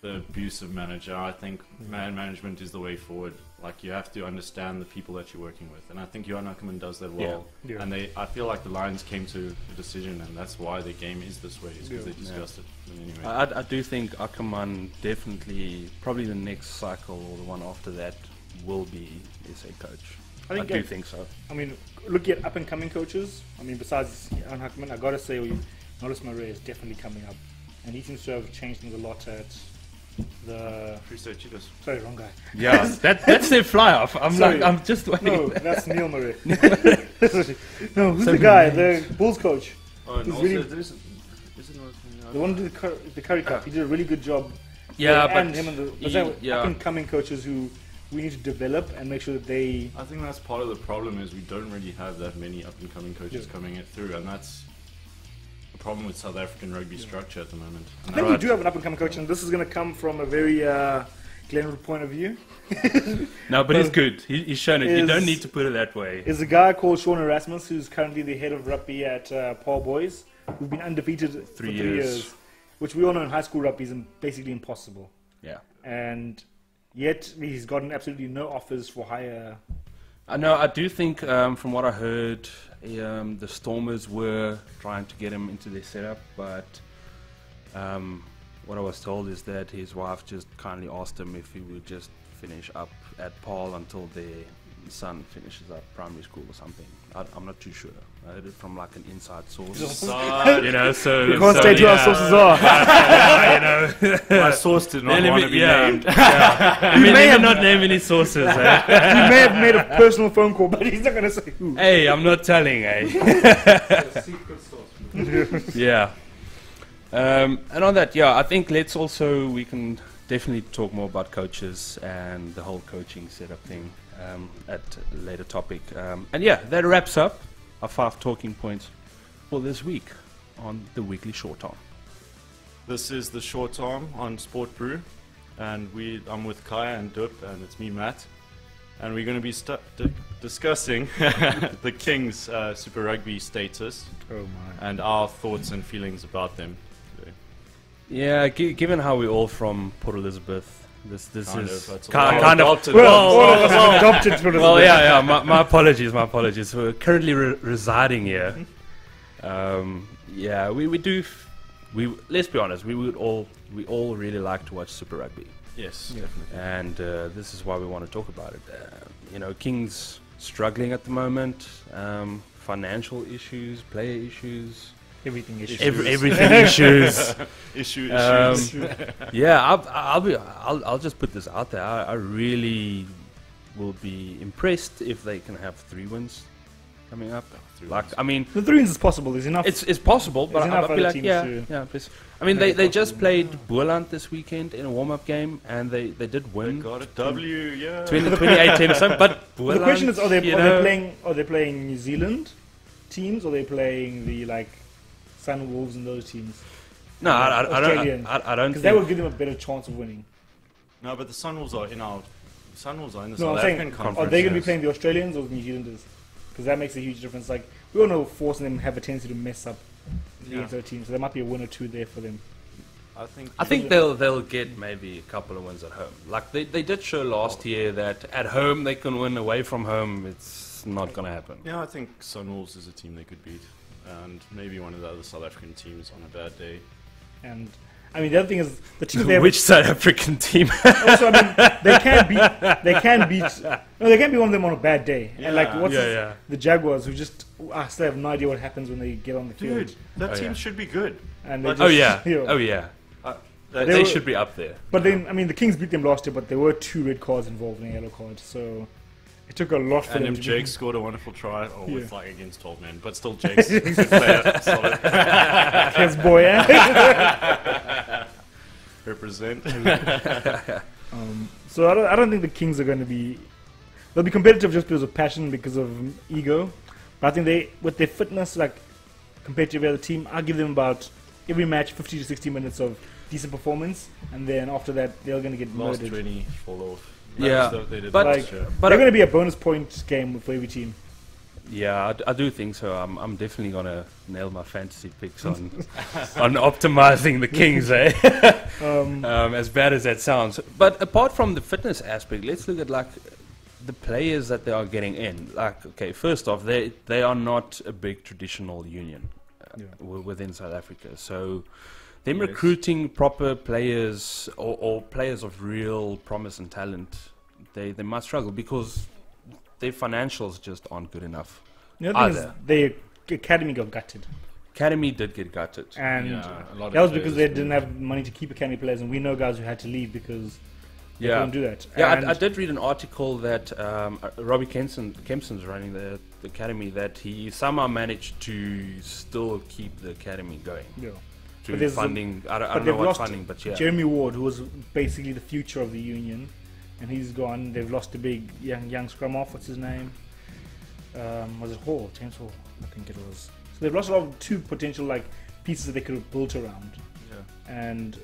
the abusive manager. I think mm. man management is the way forward. Like you have to understand the people that you're working with, and I think Johan Ackermann does that well. Yeah. And they, I feel like the Lions came to a decision, and that's why the game is this way, is because Yeah. they discussed it. Anyway, I, I- I do think Ackermann definitely, probably the next cycle or the one after that, will be SA coach. I I, do that- think so. I mean, looking at up and coming coaches, I mean, besides Aaron Huckman, I gotta say, we, Nollis Marais is definitely coming up, and he seems to have changed things a lot at the. appreciate you guys. Sorry, wrong guy. Yeah, that, that's their fly off. I'm Sorry. like, I'm just waiting. No, that's Neil Murray. no, who's So the guy? many The Bulls coach, Oh, and He's also really- there's, is it not, uh, the one who did the, Cur- the Currie Cup. He did a really good job. yeah, and but him and the he- yeah. yeah. up and coming coaches who we need to develop and make sure that they. I think that's part of the problem is we don't really have that many up and coming coaches Yeah. coming it through, and that's a problem with South African rugby structure at the moment. I think that- we do have an up and coming coach, and this is going to come from a very uh, Glenwood point of view. no, but he's good. He, he's shown it. you don't need to put it that way. is a guy called Sean Erasmus, who's currently the head of rugby at uh, Paul Roos, who've been undefeated Three for three years. years. which we all know in high school rugby is basically impossible. Yeah. And yet he's gotten absolutely no offers for higher. I know. I do think, um, from what I heard, um, the Stormers were trying to get him into their setup, but um, what I was told is that his wife just kindly asked him if he would just finish up at Paul until their son finishes up primary school or something. I, I'm not too sure. I heard it from like an inside source. You know, so We can't so, state who our sources are. Yeah, you know. My source did not Let want to be yeah, named. yeah. I mean, may have- not name any sources. eh? he may have made a personal phone call, but he's not going to say who. Hey, I'm not telling, eh? yeah. Um, and on that, yeah, I think let's also we can definitely talk more about coaches and the whole coaching setup thing um, at a later topic. Um, and yeah, that wraps up our five talking points for this week on the weekly short arm. This is the short arm on Sport Bru, and we I'm with Kaya and Dup, and it's me, Matt, and we're going to be stu- di- discussing the Kings uh, Super Rugby status Oh my. and our thoughts and feelings about them. today. Yeah, gi- given how we're all from Port Elizabeth, this this Kind is of, that's ki- all kind of adopted. Well, well, all of us are adopted for well, yeah, yeah. My, my apologies, my apologies. We're currently re- residing here. Um, yeah, we, we do. F- we let's be honest. We would all we all really like to watch Super Rugby, Yes, Yeah. definitely. and uh, this is why we want to talk about it. Uh, you know, Kings struggling at the moment. Um, financial issues, player issues, Everything. Issues. every, everything issues. Issue, Um, issues. yeah, I'll, I'll be. I'll, I'll just put this out there. I, I really will be impressed if they can have three wins coming up. Three Like, wins. I mean, The three wins is possible. There's enough. it's it's possible, but I, enough I'll be other like, teams yeah, to- yeah, please. I mean, they, they just played Boland this weekend in a warm up game, and they, they did They win. got a W, yeah. 20, 28 or something, but the question is: Are they, are know, they playing? Are they playing New Zealand teams? Or are they playing the like Sunwolves and those teams? No, I, I, I don't. I, I don't Because think. that would give them a better chance of winning. No, but the Sunwolves are in our Sunwolves are in the No, South I'm saying, African are they going to be playing the Australians or the New Zealanders? Because that makes a huge difference. Like we all know, forcing them have a tendency to mess up the Yeah. other team. So there might be a win or two there for them. I think. I think they'll they'll get maybe a couple of wins at home. Like they, they did show last year that at home they can win, away from home it's not going to happen. Yeah, I think Sunwolves is a team they could beat, and maybe one of the other South African teams on a bad day. And I mean, the other thing is the team they have Which South African team? also, I mean, they can beat. They can beat. No, they can beat one of them on a bad day. and like, what's yeah, yeah. the Jaguars, who just I still have no idea what happens when they get on the field. Dude, that Oh, team yeah. should be good. And they Like- just, Oh yeah, you know. oh yeah. Uh, They, They were- should be up there. But then, I mean, the Kings beat them last year, but there were two red cards involved in a yellow card, so it took a lot for and if Jake scored a wonderful try, or with Yeah. like against 12 men, but still Jake's a good player, solid. Yes, boy. eh? Represent. um, so I don't, I don't think the Kings are going to be they'll be competitive just because of passion, because of ego. But I think they, with their fitness, like compared to every other team, I'll give them about every match 50 to 60 minutes of decent performance, and then after that, they're going to get Last murdered. 20 fall off. Yeah, That's what they did but- Like. But they're I- going to be a bonus point game with for every team. Yeah, I do think so. I'm, I'm definitely gonna nail my fantasy picks on on optimizing the Kings, eh? Um, um, as bad as that sounds. But apart from the fitness aspect, let's look at like the players that they are getting in. Like, okay, first off, they they are not a big traditional union uh, Yeah. within South Africa, so. Them Yes. recruiting proper players or, or players of real promise and talent, they, they might struggle because their financials just aren't good enough. the other thing is the academy got gutted, Academy did get gutted. and Yeah, a lot of that was because they didn't have money to keep academy players, and we know guys who had to leave because they Yeah, couldn't do that. yeah. I, I did read an article that um, uh, Robbie Kempson, Kempson's running the, the academy. That he somehow managed to still keep the academy going yeah. Through funding. I don't, I don't know what funding, but yeah, Jeremy Ward, who was basically the future of the union, and he's gone. They've lost a big young young scrum off. What's his name? Um, was it Hall? James Hall, I think it was. So they've lost a lot of two potential like pieces that they could have built around, Yeah. and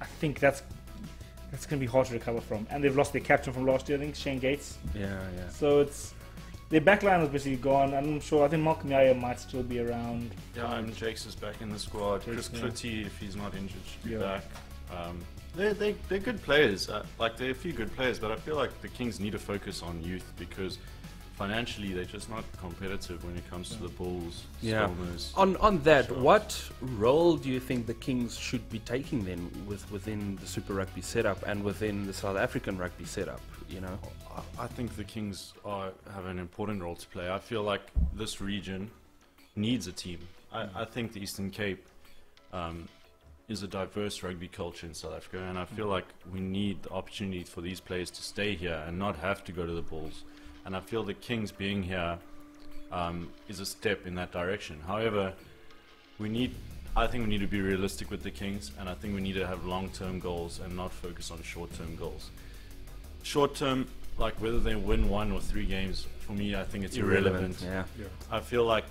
I think that's that's going to be hard to recover from. And they've lost their captain from last year, I think Shane Gates. yeah, yeah. So it's their backline was basically gone. I'm sure. I think Malcolm Jaer might still be around. Yeah, Ivan Jakes is back in the squad. Chris Jakes, yeah. Clutty, if he's not injured, should be Yeah. back. Um, they're, they, they're good players. Uh, like, they're a few good players, but I feel like the Kings need to focus on youth because financially they're just not competitive when it comes to the Bulls, Yeah. Stormers. On on that, Sure. what role do you think the Kings should be taking then with within the Super Rugby setup and within the South African rugby setup? You know, I- think the Kings are, have an important role to play. I feel like this region needs a team. I, I think the Eastern Cape um, is a diverse rugby culture in South Africa, and I feel like we need the opportunity for these players to stay here and not have to go to the Bulls. And I feel the Kings being here um, is a step in that direction. However, we need. I think we need to be realistic with the Kings, and I think we need to have long-term goals and not focus on short-term goals short term, like whether they win one or three games, for me, I think it's irrelevant. Yeah. I feel like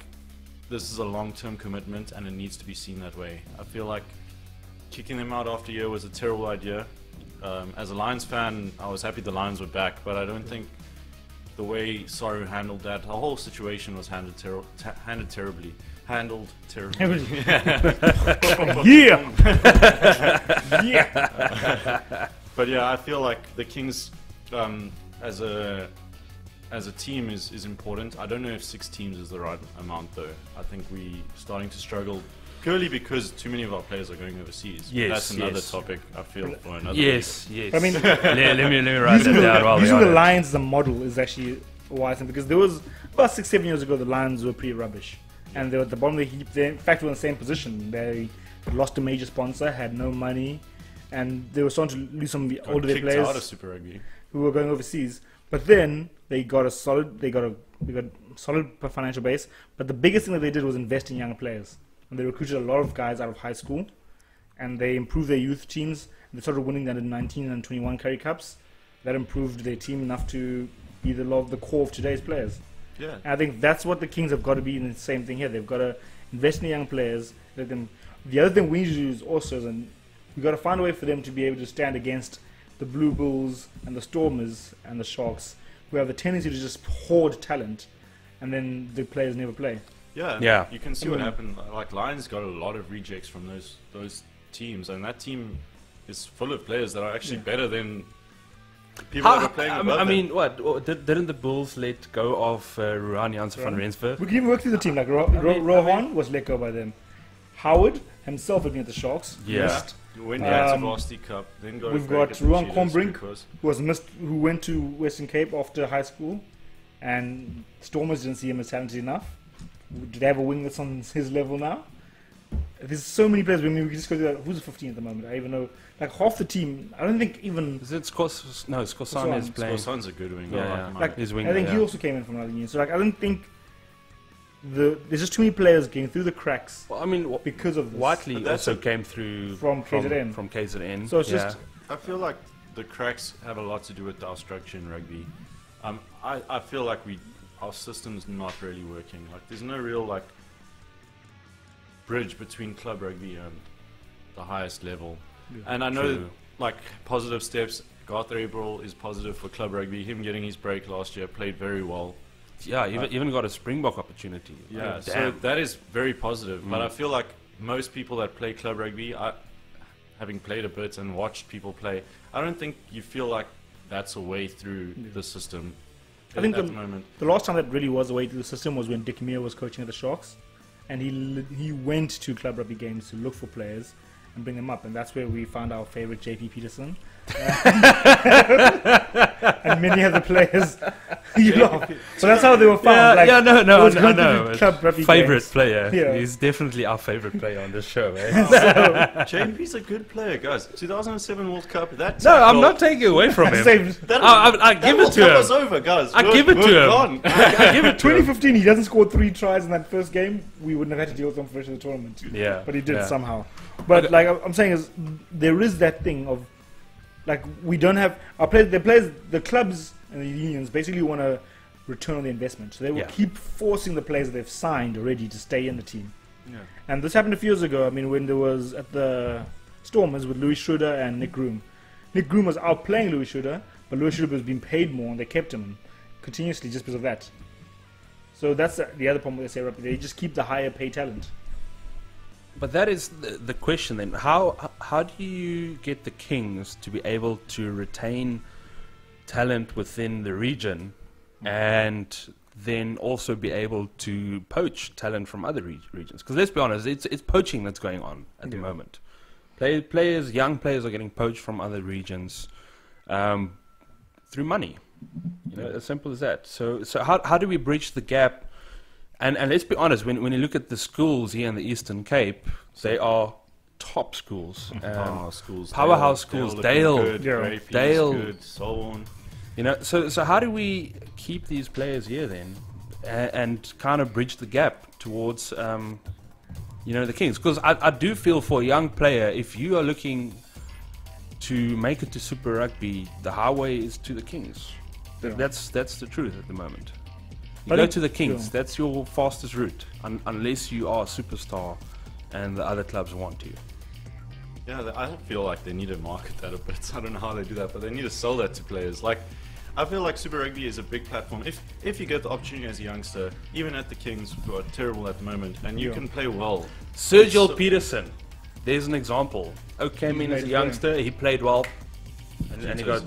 this is a long term commitment and it needs to be seen that way. I feel like kicking them out after a year was a terrible idea. Um, as a Lions fan, I was happy the Lions were back, but I don't think the way Saru handled that, the whole situation was handled, ter- ta- handled terribly. Handled terribly. yeah, yeah. But yeah, I feel like the Kings, um, as a as a team, is is important. I don't know if six teams is the right amount though. I think we starting to struggle purely because too many of our players are going overseas. But Yes, that's another yes. topic. I feel for another. Yes, yes. I mean, let, let me let me write that the, down while using the. Lions as a model is actually wise thing because there was about six, seven years ago the Lions were pretty rubbish, and they were at the bottom of the heap. They in fact were in the same position. They lost a major sponsor, had no money, and they were starting to lose some of the Got older kicked players out of Super Rugby. Who were going overseas. But then they got a solid, they got a they got a solid financial base. But the biggest thing that they did was invest in young players, and they recruited a lot of guys out of high school, and they improved their youth teams. They started winning the under 19 and 21 Currie Cups. That improved their team enough to be the of the core of today's players. Yeah. And I think that's what the Kings have got to be in the same thing here. They've got to invest in the young players. Let them. The other thing we need to do is also, is an, we've got to find a way for them to be able to stand against the Blue Bulls and the Stormers and the Sharks, who have a tendency to just hoard talent, and then the players never play. Yeah, Yeah. You can see I what happened. Like Lions got a lot of rejects from those those teams, and that team is full of players that are actually Yeah. better than people that How, are playing I, above I them. mean, what? what did, didn't the Bulls let go of uh, Ruan Janse van Ruan. Rensburg? We can even work through the team. Like Ro- Ro- mean- I Rohan was let go by them. Howard himself had been at the Sharks. Yeah. missed. When you had Um, Varsity Cup, then go we've got it to Ruan Cheetahs Combrinck. because- was missed, who went to Western Cape after high school, and Stormers didn't see him as talented enough. Do they have a wing that's on his level now? There's so many players. I mean, we can just go through that. Who's the 15 at the moment? I even know. Like half the team. I don't think even. Is it Skos? No, Skosan is Skosan. playing. Skosan's a good winger. Yeah, yeah. like. Like, His wing, I think he also came in from another union. So like, I don't think the there's just too many players getting through the cracks Well, I mean, w- because of this. Whiteley also a- came through From KZN. From, KZN. So it's yeah. just I feel like the cracks have a lot to do with our structure in rugby. Um, I, I feel like we our system's not really working. Like there's no real like bridge between club rugby and the highest level. And I know True. like positive steps. Garth April is positive for club rugby. Him getting his break last year played very well. Yeah, even, Uh, even got a Springbok opportunity. Yeah, Oh, so that is very positive. But Mm. I feel like most people that play club rugby, I, having played a bit and watched people play, I don't think you feel like that's a way through Yeah. the system. I think at the- the moment. The last time that really was the way through the system was when Dick Muir was coaching at the Sharks, and he he went to club rugby games to look for players and bring them up, and that's where we found our favorite JP Pietersen. and many other players. you laugh, but that's how they were found. yeah, like, yeah, no, it no, was I know. club favorite games. player. Yeah. He's definitely our favorite player on the show. Eh? JP's a good player, guys. 2007 World Cup. That no, I'm tackle- not taking it away from him. Saved. That, I, I, I that give World it to Cup him. was over, guys. I We're- give it to we're him. gone. I, I give it to him. 2015, he doesn't score three tries in that first game. We wouldn't have had to deal with him for the the tournament. Yeah, but he did yeah. somehow. But Okay. like I'm saying is, there is that thing of, like we don't have our players. The players, the clubs and the unions basically want to return on the investment. So they will Yeah. keep forcing the players they've signed already to stay in the team. Yeah. And this happened a few years ago. I mean, when there was at the Stormers with Louis Schreuder and Nick Groom. Nick Groom was outplaying Louis Schreuder, but Louis Schreuder was being paid more, and they kept him continuously just because of that. So that's the- the other problem with SA Rugby. They just keep the higher pay talent. But that is the, the question then. How how do you get the Kings to be able to retain talent within the region and then also be able to poach talent from other reg- regions? Because let's be honest, it's it's poaching that's going on at the moment. Play, players, young players, are getting poached from other regions um, through money. You know, as simple as that. So so how how do we bridge the gap? And and let's be honest, when when you look at the schools here in the Eastern Cape, they are top schools. Um, Powerhouse schools. powerhouse Dale- schools, looking Dale. Good, Yeah. Dale. Good, Solon. You know, so so how do we keep these players here then, and, and kind of bridge the gap towards, um, you know, the Kings? Because I, I do feel for a young player, if you are looking to make it to Super Rugby, the highway is to the Kings. Yeah. That's that's the truth at the moment. You I go think- to the Kings. yeah. That's your fastest route, un- unless you are a superstar, and the other clubs want you. Yeah, th- I feel like they need to market that a bit. I don't know how they do that, but they need to sell that to players. Like, I feel like Super Rugby is a big platform. If if you get the opportunity as a youngster, even at the Kings, who are terrible at the moment, and you Yeah. can play well, Sergio So- Petersen, there's an example. Oh, came He in as a played well. youngster, he played well, and, and he got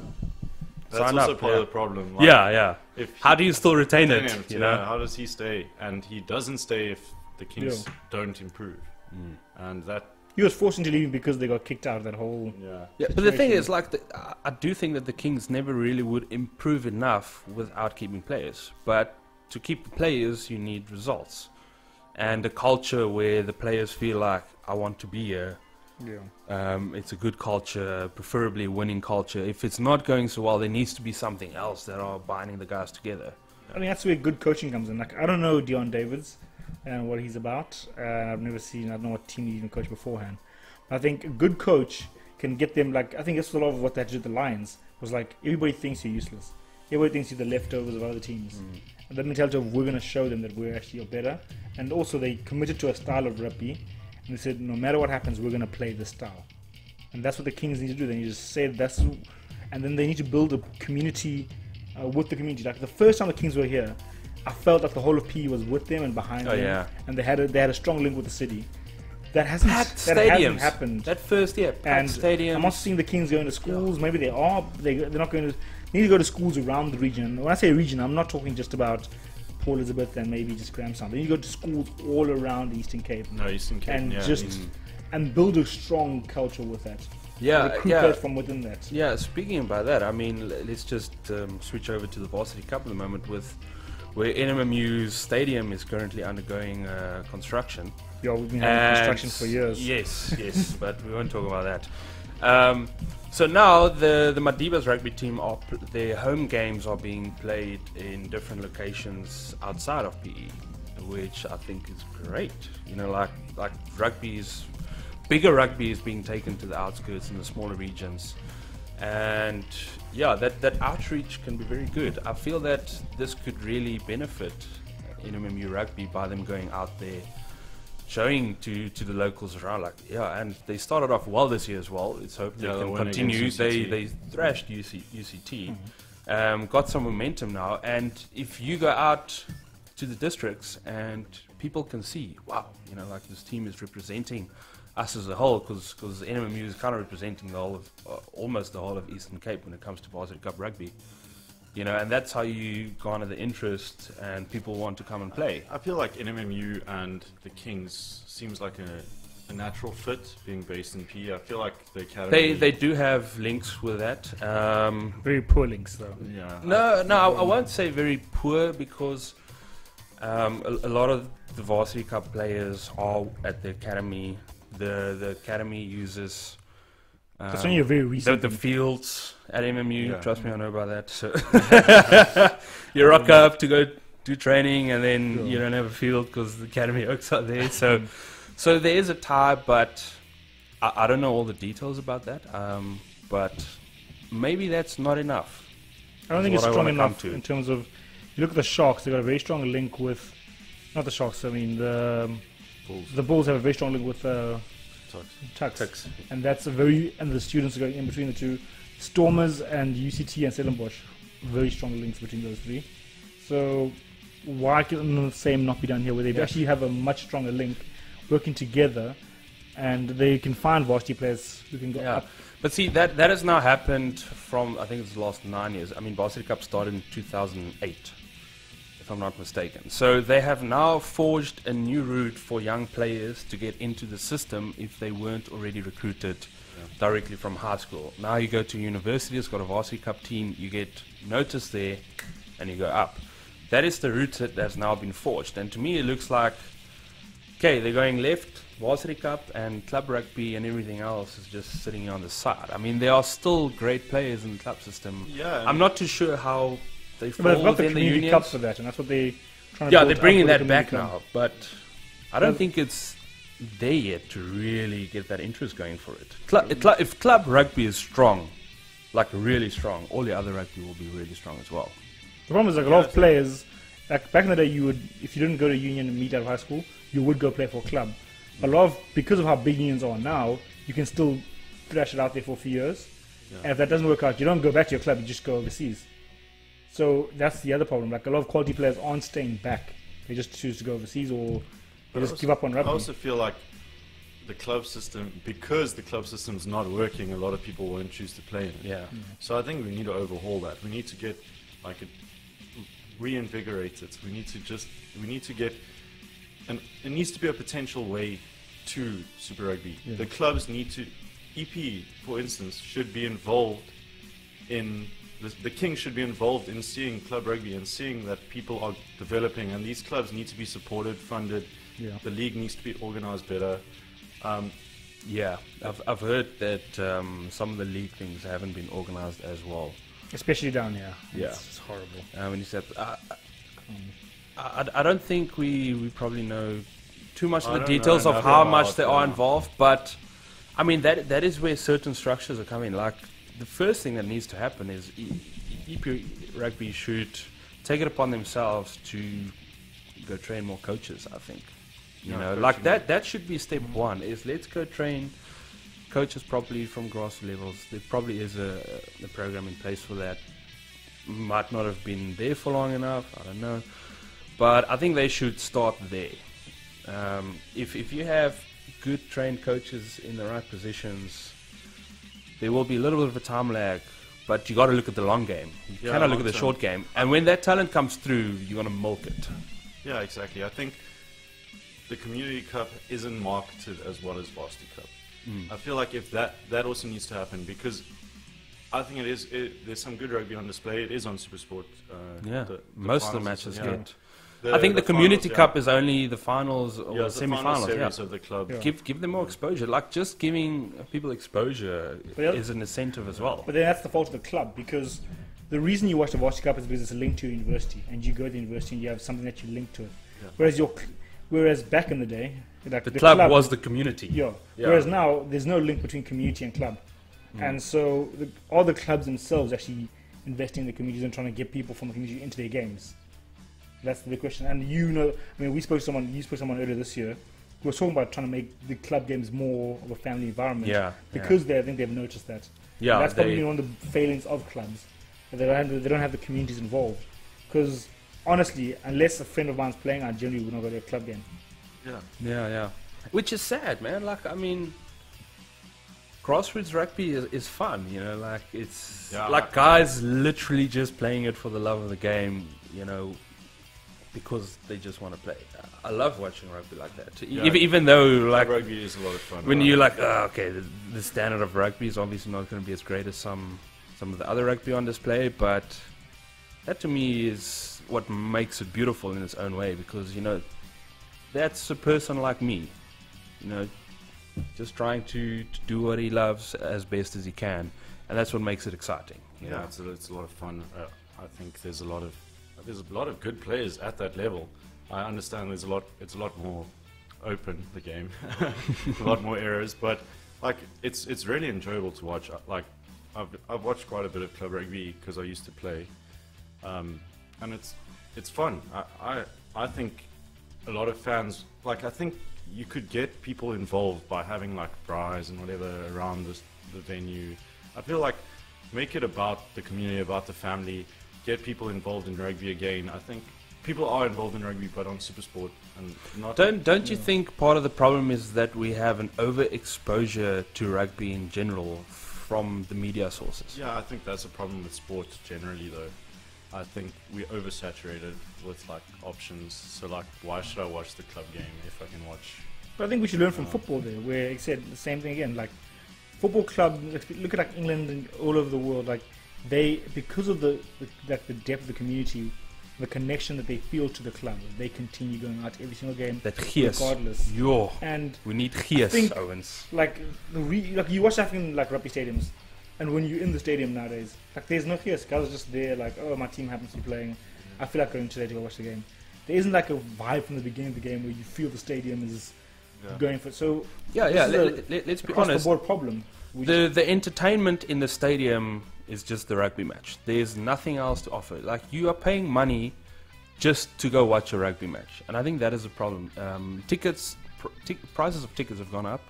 that's signed also up. part yeah. of the problem. Like, yeah, yeah. If How do you still retain retain it? him, You yeah, know, how does he stay? And he doesn't stay if the Kings Yeah. don't improve, Mm. and that He was forced into leaving because they got kicked out of that whole. yeah. yeah, but the thing is, like, the, I- I do think that the Kings never really would improve enough without keeping players. But to keep the players, you need results, and a culture where the players feel like I want to be here. Yeah. Um, it's a good culture, preferably a winning culture. If it's not going so well, there needs to be something else that are binding the guys together. I mean, that's where good coaching comes in. Like, I don't know Deon Davids and what he's about. Uh, I've never seen, I don't know what team he even coached beforehand. But I think a good coach can get them, like, I think that's a lot of what they did with the Lions, was like, everybody thinks you're useless. Everybody thinks you're the leftovers of other teams. And that mentality of we're going to show them that we're actually better. And also, they committed to a style of rugby. And they said, no matter what happens, we're going to play this style. And that's what the Kings need to do. They need to say that's, and then they need to build a community uh, with the community. Like the first time the Kings were here, I felt like the whole of PE was with them and behind Oh, them, yeah. and they had a, they had a strong link with the city. That hasn't that hasn't happened. That first year, and stadiums. I'm also seeing the Kings going to schools. Maybe they are. They they're not going to. Need to go to schools around the region. When I say region, I'm not talking just about Port Elizabeth and maybe just Grahamstown. They need to go to schools all around the Eastern Cape No, Eastern Cape. and yeah. just Mm. and build a strong culture with that. yeah, recruit yeah. from within that. Yeah, speaking about that, I mean, l- let's just um, switch over to the Varsity Cup at the moment with where NMMU's stadium is currently undergoing uh, construction. Yeah, we've been having And- construction for years. Yes, yes, but we won't talk about that. Um, so now the the Madibas rugby team are their home games are being played in different locations outside of PE, which I think is great. You know, like like rugby is bigger rugby is being taken to the outskirts and the smaller regions, and yeah, that that outreach can be very good. I feel that this could really benefit NMMU rugby by them going out there. Showing to, to the locals around, like yeah, and they started off well this year as well. Let's hope Yeah, they they can continue. They they thrashed UC, UCT, um, got some momentum now, and if you go out to the districts and people can see, wow, you know, like this team is representing us as a whole, because NMMU is kind of representing the whole of, uh, almost the whole of Eastern Cape when it comes to Varsity Cup rugby. You know, and that's how you garner the interest and people want to come and play. I feel like NMMU and the Kings seems like a, a natural fit, being based in PE. I feel like the academy. They they do have links with that. Um, Very poor links, though. yeah. No, no, I, I won't say very poor because um, a, a lot of the varsity cup players are at the academy. The the academy uses um, That's only a very the, recent. the thing. fields at MMU. Yeah. Trust me, I know about that. So you rock up to go do training, and then Sure. you don't have a field because the academy oaks are there. So so there is a tie, but I, I don't know all the details about that. Um, but maybe that's not enough. I don't think it's strong enough to. in terms of. You look at the Sharks; they've got a very strong link with, not the Sharks. I mean the Bulls. the Bulls have a very strong link with uh, Tuks. Tuks. and that's a very and the students are going in between the two. Stormers and UCT and Stellenbosch, very strong links between those three. So why can the same not be done here, where they Yeah. actually have a much stronger link, working together, and they can find varsity players who can go Yeah. up. But see, that that has now happened from I think it's the last nine years. I mean, Varsity Cup started in 2008, if I'm not mistaken. So they have now forged a new route for young players to get into the system if they weren't already recruited directly from high school. Now you go to university, it's got a Varsity Cup team, you get noticed there, and you go up. That is the route that has now been forged. And to me, it looks like okay, they're going left, Varsity Cup and club rugby and everything else is just sitting on the side. I mean, there are still great players in the club system. Yeah. I'm not too sure how they fall But they've got the within the community unions. cup for that, and that's what they. Trying to yeah, they're bringing that back community cup. now, but I don't Well- think it's there yet to really get that interest going for it. Clu- clu- if club rugby is strong, like really strong, all the other rugby will be really strong as well. The problem is like a lot of players, like back in the day, you would if you didn't go to union and meet out of high school, you would go play for a club. A lot of because of how big unions are now, you can still thrash it out there for a few years. Yeah. And if that doesn't work out, you don't go back to your club; you just go overseas. So that's the other problem. Like a lot of quality players aren't staying back; they just choose to go overseas or they just also- give up on rugby. I also feel like the club system, because the club system's not working, a lot of people won't choose to play in it. Yeah. Hmm. So I think we need to overhaul that. We need to get like it reinvigorate it. We need to just we need to get and it needs to be a potential way to Super Rugby. Yeah. The clubs need to EP, for instance, should be involved in the, the Kings should be involved in seeing club rugby and seeing that people are developing and these clubs need to be supported, funded. Yeah. The league needs to be organized better. Um, Yeah, I've, I've heard that um, some of the league things haven't been organized as well. Especially down here. Yeah. It's, it's horrible. Uh, when you said, I, I, I don't think we, we probably know too much of the details know of how much they are involved, but I mean that that is where certain structures are coming. Like the first thing that needs to happen is EP Rugby should take it upon themselves to go train more coaches. I think you Yeah, know, like that. That should be step one. Is let's go train coaches properly from grass levels. There probably is a, a program in place for that. Might not have been there for long enough. I don't know, but I think they should start there. Um, if if you have good trained coaches in the right positions, there will be a little bit of a time lag. But you got to look at the long game. You Yeah, cannot look at the term. short game. And when that talent comes through, you're gonna milk it. Yeah, exactly. I think the Community Cup isn't marketed as well as Varsity Cup. Mm. I feel like if that that also needs to happen because I think it is. It, there's some good rugby on display. It is on SuperSport. Uh, Yeah, the- the most of the matches yeah. get. The- I think the, Community finals, Cup is only the finals or yeah, the it's the final semi-finals. Yeah. of the club. Yeah. Give give them more exposure. Like just giving people exposure But is an incentive as well. But then that's the fault of the club because the reason you watch the Varsity Cup is because it's linked to your university, and you go to the university and you have something that you link to it. Yeah. Whereas your, whereas back in the day, like The, club, was the community. yeah. Yeah. Whereas now there's no link between community and club. Mm. And so the, all the clubs themselves actually investing in the communities and trying to get people from the community into their games. That's the big question. And you know, I mean, we spoke to someone, you spoke to someone earlier this year who was talking about trying to make the club games more of a family environment. Yeah, Because they, I think they've noticed that. yeah, And that's they- probably one of the failings of clubs. They don't have, they don't have the communities involved. Because honestly, unless a friend of mine's playing, I generally would not go to a club game. Yeah. Yeah, yeah. Which is sad, man. Like, I mean, grassroots rugby is, is fun, you know. Like, it's Yeah, like guys literally just playing it for the love of the game, you know, because they just want to play. I love watching rugby like that. Yeah. Even, even though, Like like, rugby is a lot of fun. when right? you're like, oh, okay, the, the standard of rugby is obviously not going to be as great as some some of the other rugby on display, but that to me is what makes it beautiful in its own way because you know that's a person like me, you know, just trying to, to do what he loves as best as he can, and that's what makes it exciting. You Yeah, know? it's a, it's a lot of fun. Uh, I think there's a lot of there's a lot of good players at that level. I understand there's a lot. It's a lot more open the game, a lot more errors, but like it's it's really enjoyable to watch. Like I've I've watched quite a bit of club rugby because I used to play, um, and it's it's fun. I, I I think a lot of fans like I think you could get people involved by having like braais and whatever around this, the venue. I feel like make it about the community, about the family, get people involved in rugby again. I think people are involved in rugby, but on Supersport and not. Don't don't you think part of the problem is that we have an overexposure to rugby in general from the media sources? Yeah, I think that's a problem with sports generally, though. I think we're oversaturated with like options. So like, why should I watch the club game if I can watch? But I think we should learn from um, football there, where it said the same thing again. Like football club, look at like England and all over the world. Like they, because of the, the like the depth of the community, the connection that they feel to the club, they continue going out every single game, That gees, regardless. yo, And we need gees, think- Owens. like the re- like you watch African like rugby stadiums, and when you're in the stadium nowadays, like there's no yes, guys are just there. Like oh, my team happens to be playing. I feel like going today to go watch the game. There isn't like a vibe from the beginning of the game where you feel the stadium is Yeah. going for. So Yeah, yeah. Let, a let, let's be across honest. the board problem. The the entertainment in the stadium is just the rugby match. There's nothing else to offer. Like you are paying money just to go watch a rugby match, and I think that is a problem. Um, tickets, pr- tic- prices of tickets have gone up,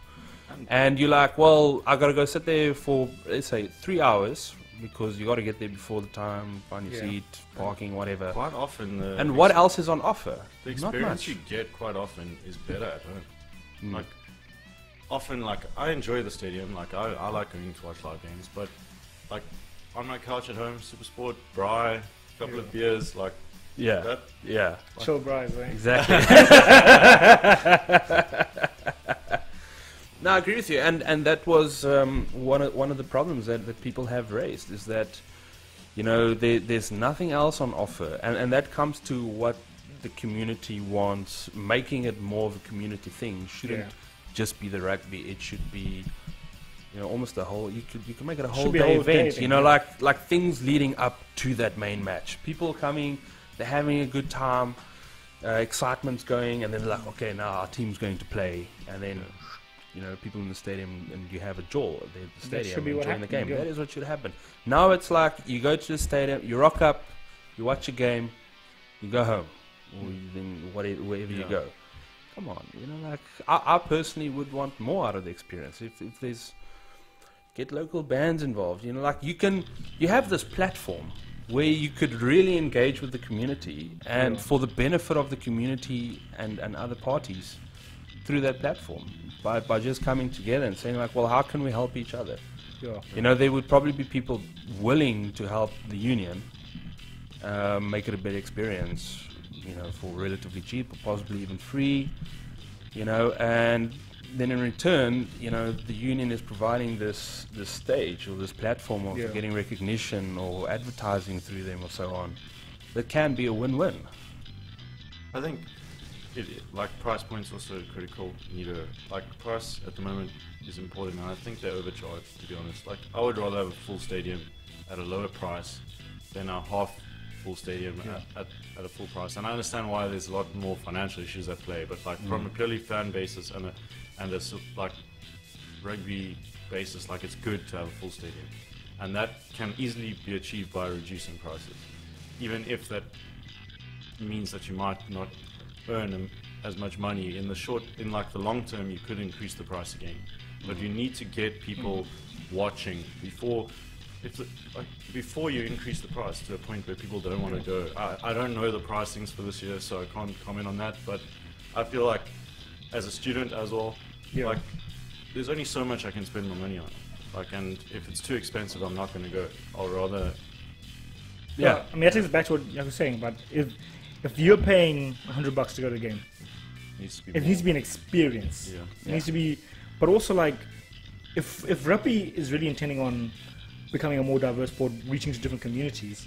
and you're like, well, I gotta go sit there for let's say three hours because you got to get there before the time, find your Yeah. seat, parking, whatever. Quite often, the And what else is on offer? The Not experience much. you get quite often is better at home. Mm. Like often, like I enjoy the stadium. Like I, I like going to watch live games, but like on my couch at home, super sport, braai, couple of beers, like Yeah, that. yeah. chill brides, right? Exactly. no, I agree with you, and and that was um, one of one of the problems that, that people have raised is that you know there, there's nothing else on offer, and and that comes to what the community wants, making it more of a community thing. Shouldn't Yeah. just be the rugby; it should be. You know, almost a whole. You could you could make it a whole be a day whole day event. you know, yeah. like like things leading up to that main match. People coming, they're having a good time uh, excitement's going, and then like, okay, now our team's going to play, and then you know people in the stadium, and you have a jaw at the stadium should be what enjoying the game. yeah. That is what should happen. Now it's like you go to the stadium, you rock up, you watch a game, you go home, or you then whatever, wherever you go. Come on, you know, like I, I personally would want more out of the experience. If, if there's get local bands involved, you know, like you can, you have this platform where you could really engage with the community and Yeah. for the benefit of the community and, and other parties through that platform by, by just coming together and saying like, well, how can we help each other? Yeah. You know, there would probably be people willing to help the union um, make it a better experience, you know, for relatively cheap or possibly even free, you know, and then in return, you know, the union is providing this this stage or this platform of Yeah. getting recognition or advertising through them or so on. That can be a win-win. I think it, like price points also critical. You need a like price at the moment is important, and I think they overcharge. To be honest, like I would rather have a full stadium at a lower price than a half full stadium Yeah. at, at, at a full price. And I understand why there's a lot more financial issues at play, but like from mm. a purely fan basis and a and a s- like rugby basis, like it's good to have a full stadium, and that can easily be achieved by reducing prices, even if that means that you might not earn as much money in the short, in like the long term, you could increase the price again, but you need to get people watching before. If the, like, before you increase the price to a point where people don't want to go, I, I don't know the pricings for this year, so I can't comment on that. But I feel like, as a student as well, Yeah. like there's only so much I can spend my money on. Like, and if it's too expensive, I'm not going to go. I'll rather. Yeah, I mean that takes us back to what I was saying. But if if you're paying hundred bucks to go to a game, Needs to be it more. needs to be an experience. Yeah. It needs to be, but also like, if if rugby is really intending on becoming a more diverse sport, reaching to different communities,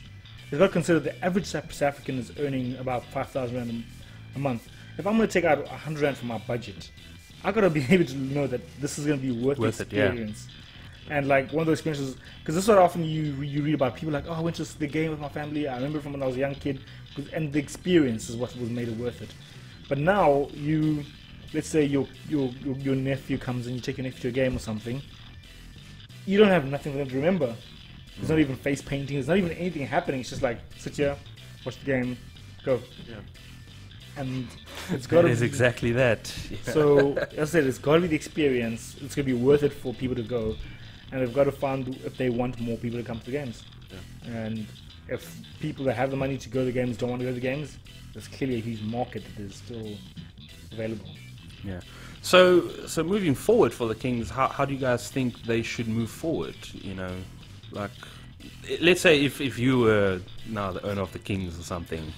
they've got to consider the average South South African is earning about five thousand rand a- a month. If I'm going to take out hundred rand from my budget, I got to be able to know that this is going to be worth, Worth the it, yeah. experience. And like one of those experiences, because this is what often you you read about people like, oh, I went to the game with my family. I remember from when I was a young kid, and the experience is what was made it worth it. But now you, let's say your your your, your nephew comes and you take your nephew to a game or something, you don't have nothing for them to remember. There's not mm. even face painting. There's not even anything happening. It's just like sit here, watch the game, go, Yeah. And it's got That to exactly that. so as I said, it's got to be the experience. It's going to be worth it for people to go, and they've got to find if they want more people to come to the games. And if people that have the money to go to the games don't want to go to the games, there's clearly a huge market that is still available. Yeah. So, so moving forward for the Kings, how, how do you guys think they should move forward? You know, like, let's say if, if you were now the owner of the Kings or something,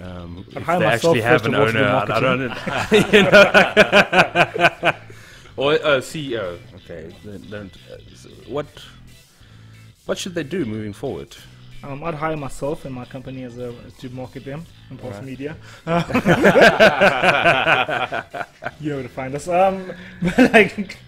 um, if they myself actually have an to watch the owner, I, don't, you know, or a CEO. Okay, don't. Uh, what what should they do moving forward? Um, I'd hire myself and my company as a to market them in Pulse Alright. Media. you know where to find us. Um, but like,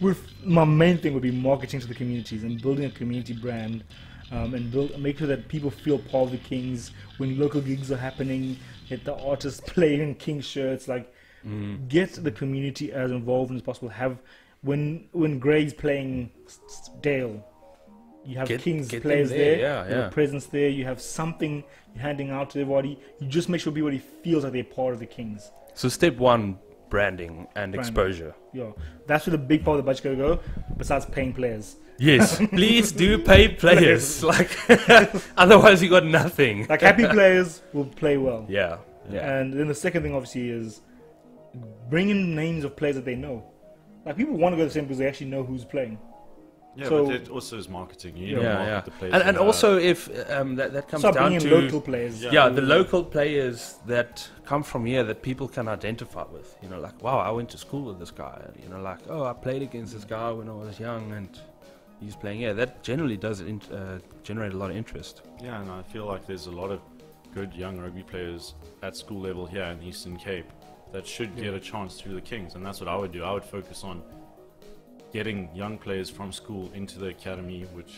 with my main thing would be marketing to the communities and building a community brand, um, and build make sure that people feel part of the Kings when local gigs are happening. Get the artists playing King shirts. Like, get the community as involved as possible. Have when when Grey's playing Dale. You have Get- Kings get players there, there, yeah, you yeah. presence there, you have something you're handing out to everybody. You just make sure everybody feels like they're part of the Kings. So step one, branding and Branding. exposure. Yeah, that's where the big part of the budget going go. Besides paying players, Yes, please do pay players. like, otherwise you got nothing. like happy players will play well. Yeah, yeah. And then the second thing, obviously, is bringing names of players that they know. Like people want to go to the same because they actually know who's playing. Yeah, So- but it also is marketing. You need Yeah, to yeah, market yeah. the players. And, and you know. also, if um, that, that comes Start down to local players. Yeah. yeah, the local players that come from here that people can identify with. You know, like wow, I went to school with this guy. You know, like oh, I played against this guy when I was young, and he's playing here. That generally does in, uh, generate a lot of interest. Yeah, and I feel like there's a lot of good young rugby players at school level here in Eastern Cape that should Yeah. get a chance through the Kings, and that's what I would do. I would focus on getting young players from school into the academy, which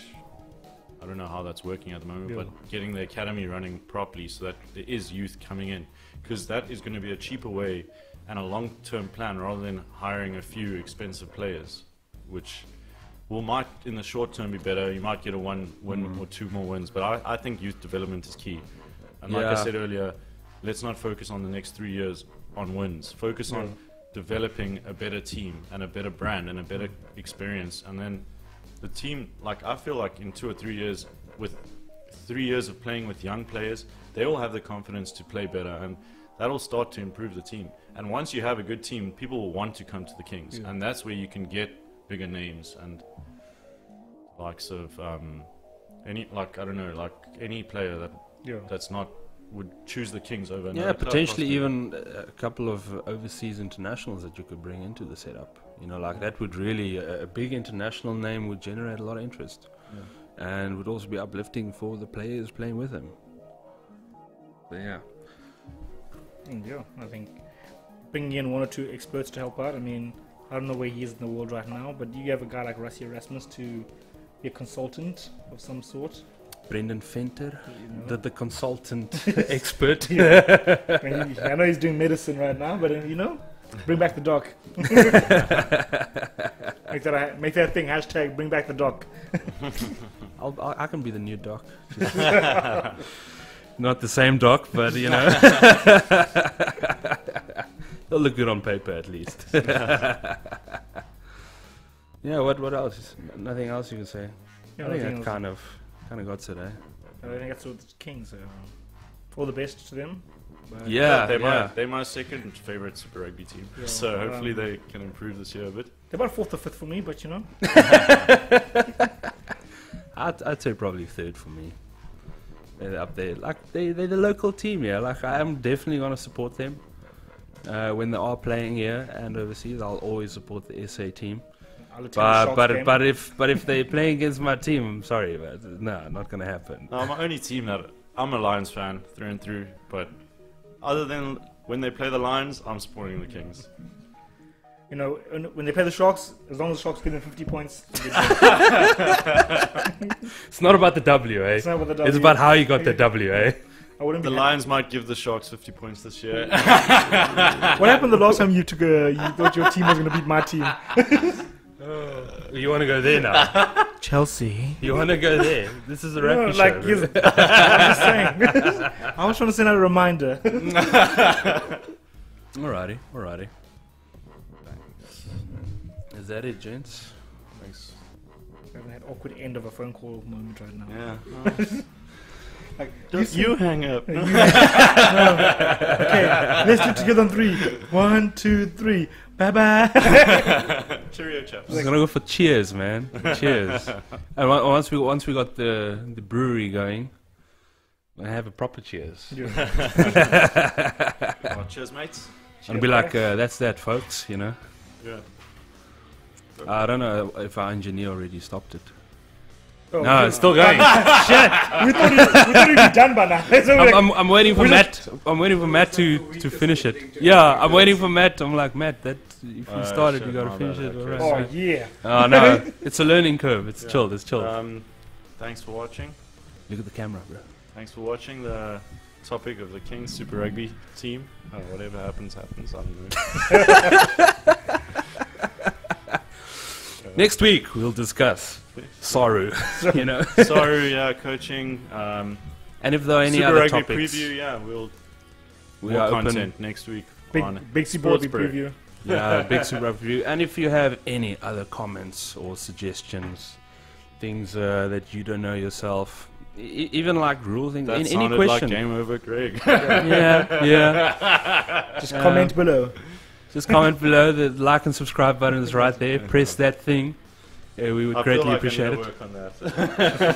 I don't know how that's working at the moment, Yeah. but getting the academy running properly so that there is youth coming in, because that is going to be a cheaper way and a long-term plan rather than hiring a few expensive players, which will might in the short term be better. You might get a one win Mm. or two more wins, but I, I think youth development is key. And like I said earlier, let's not focus on the next three years on wins. Focus on Yeah. Developing a better team and a better brand and a better experience, and then the team. Like I feel like in two or three years, with three years of playing with young players, they all have the confidence to play better, and that'll start to improve the team. And once you have a good team, people will want to come to the Kings, Yeah. and that's where you can get bigger names and likes of um, any like I don't know like any player that Yeah. that's not would choose the Kings over another Yeah, club, potentially possibly. even a couple of overseas internationals that you could bring into the setup. You know, like that would really a, a big international name would generate a lot of interest, and would also be uplifting for the players playing with them. But yeah. Mm, Yeah, I think bringing in one or two experts to help out. I mean, I don't know where he is in the world right now, but you have a guy like Rassie Erasmus to be a consultant of some sort. Brendan Venter, You know? the, the consultant expert. I, know he's doing medicine right now, but uh, you know, bring back the doc. make that make that thing hashtag bring back the doc. I'll, I'll, I can be the new doc. Not the same doc, but you know. It'll look good on paper at least. yeah, what what else? Nothing else you can say. Yeah, I think that kind of kind of got today. I think that's what the Kings. Uh, all the best to them. But Yeah, they're, yeah. My, they're my second favorite Super Rugby team. Yeah, so hopefully um, they can improve this year a bit. They're about fourth or fifth for me, but you know. I'd, I'd say probably third for me. They're up there. Like they they're the local team here. Like I am definitely gonna support them. Uh, when they are playing here and overseas, I'll always support the SA team. I'll But but game. but if but if they play against my team, I'm sorry, but no, not gonna happen. No, my only team that I'm a Lions fan through and through, but other than when they play the Lions, I'm supporting the Kings. you know, when, when they play the Sharks, as long as the Sharks give them 50 points, it's not about the W, eh? it's not what the It's about how you got the W, eh? I wouldn't The be Lions might give the Sharks 50 points this year. What happened the last time you took a? You thought your team was going to beat my team. Oh. You want to go there now? Chelsea. You want to go there? This is a No, rugby like show. he's- I'm just saying. I was trying to send out a reminder. Alrighty, alrighty. Is that it, gents? Thanks. We have that awkward end of a phone call moment right now. Yeah. Like, Don't you hang up. Okay, let's do it together on three. One, two, three. Bye bye. Cheerio, chaps. I'm gonna go for cheers, man. cheers. And once we once we got the the brewery going, I have a proper cheers. Oh, cheers, mates. And be like, uh, that's that, folks. You know. Yeah. I don't know if our engineer already stopped it. Oh, No, it's still going. we thought it, we thought it'd be done by now. So I'm, like, I'm, I'm waiting for We're Matt. I'm waiting for Matt to, to finish it. Yeah, I'm waiting for Matt. I'm like Matt. That if you Uh, started, shit, you gotta finish it. okay. All oh yeah. Oh no, it's a learning curve. It's Yeah. chilled. It's chilled. Um, thanks for watching. Look at the camera, bro. Thanks for watching the topic of the Kings Super Rugby team. Oh, whatever happens, happens. I don't know. Next week we'll discuss Saru. you know, Sorry, yeah, coaching. Um, and if there are any Super other Rugby topics, preview. Yeah, we'll we more are open. content next week Big on big Super Rugby preview. Yeah, big Super Rugby review. And if you have any other comments or suggestions, things uh, that you don't know yourself, e- even like rules, things, That in, any sounded question. like game over, Greg. yeah, yeah. Just Yeah. comment below. Just comment below. The like and subscribe button is right there. Press that thing. Uh, we would I greatly feel like appreciate I it. need to work on that.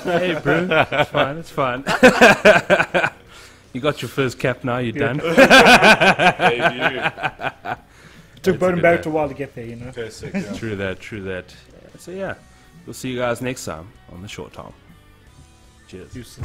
hey, bro. It's fine. It's fine. you got your first cap now. You're Yeah. done. Debut. Took That's a Beauden good Barrett a while to get there, you know. Okay, sick, yeah. True that. True that. So yeah, we'll see you guys next time on the short time. Cheers. Deuces.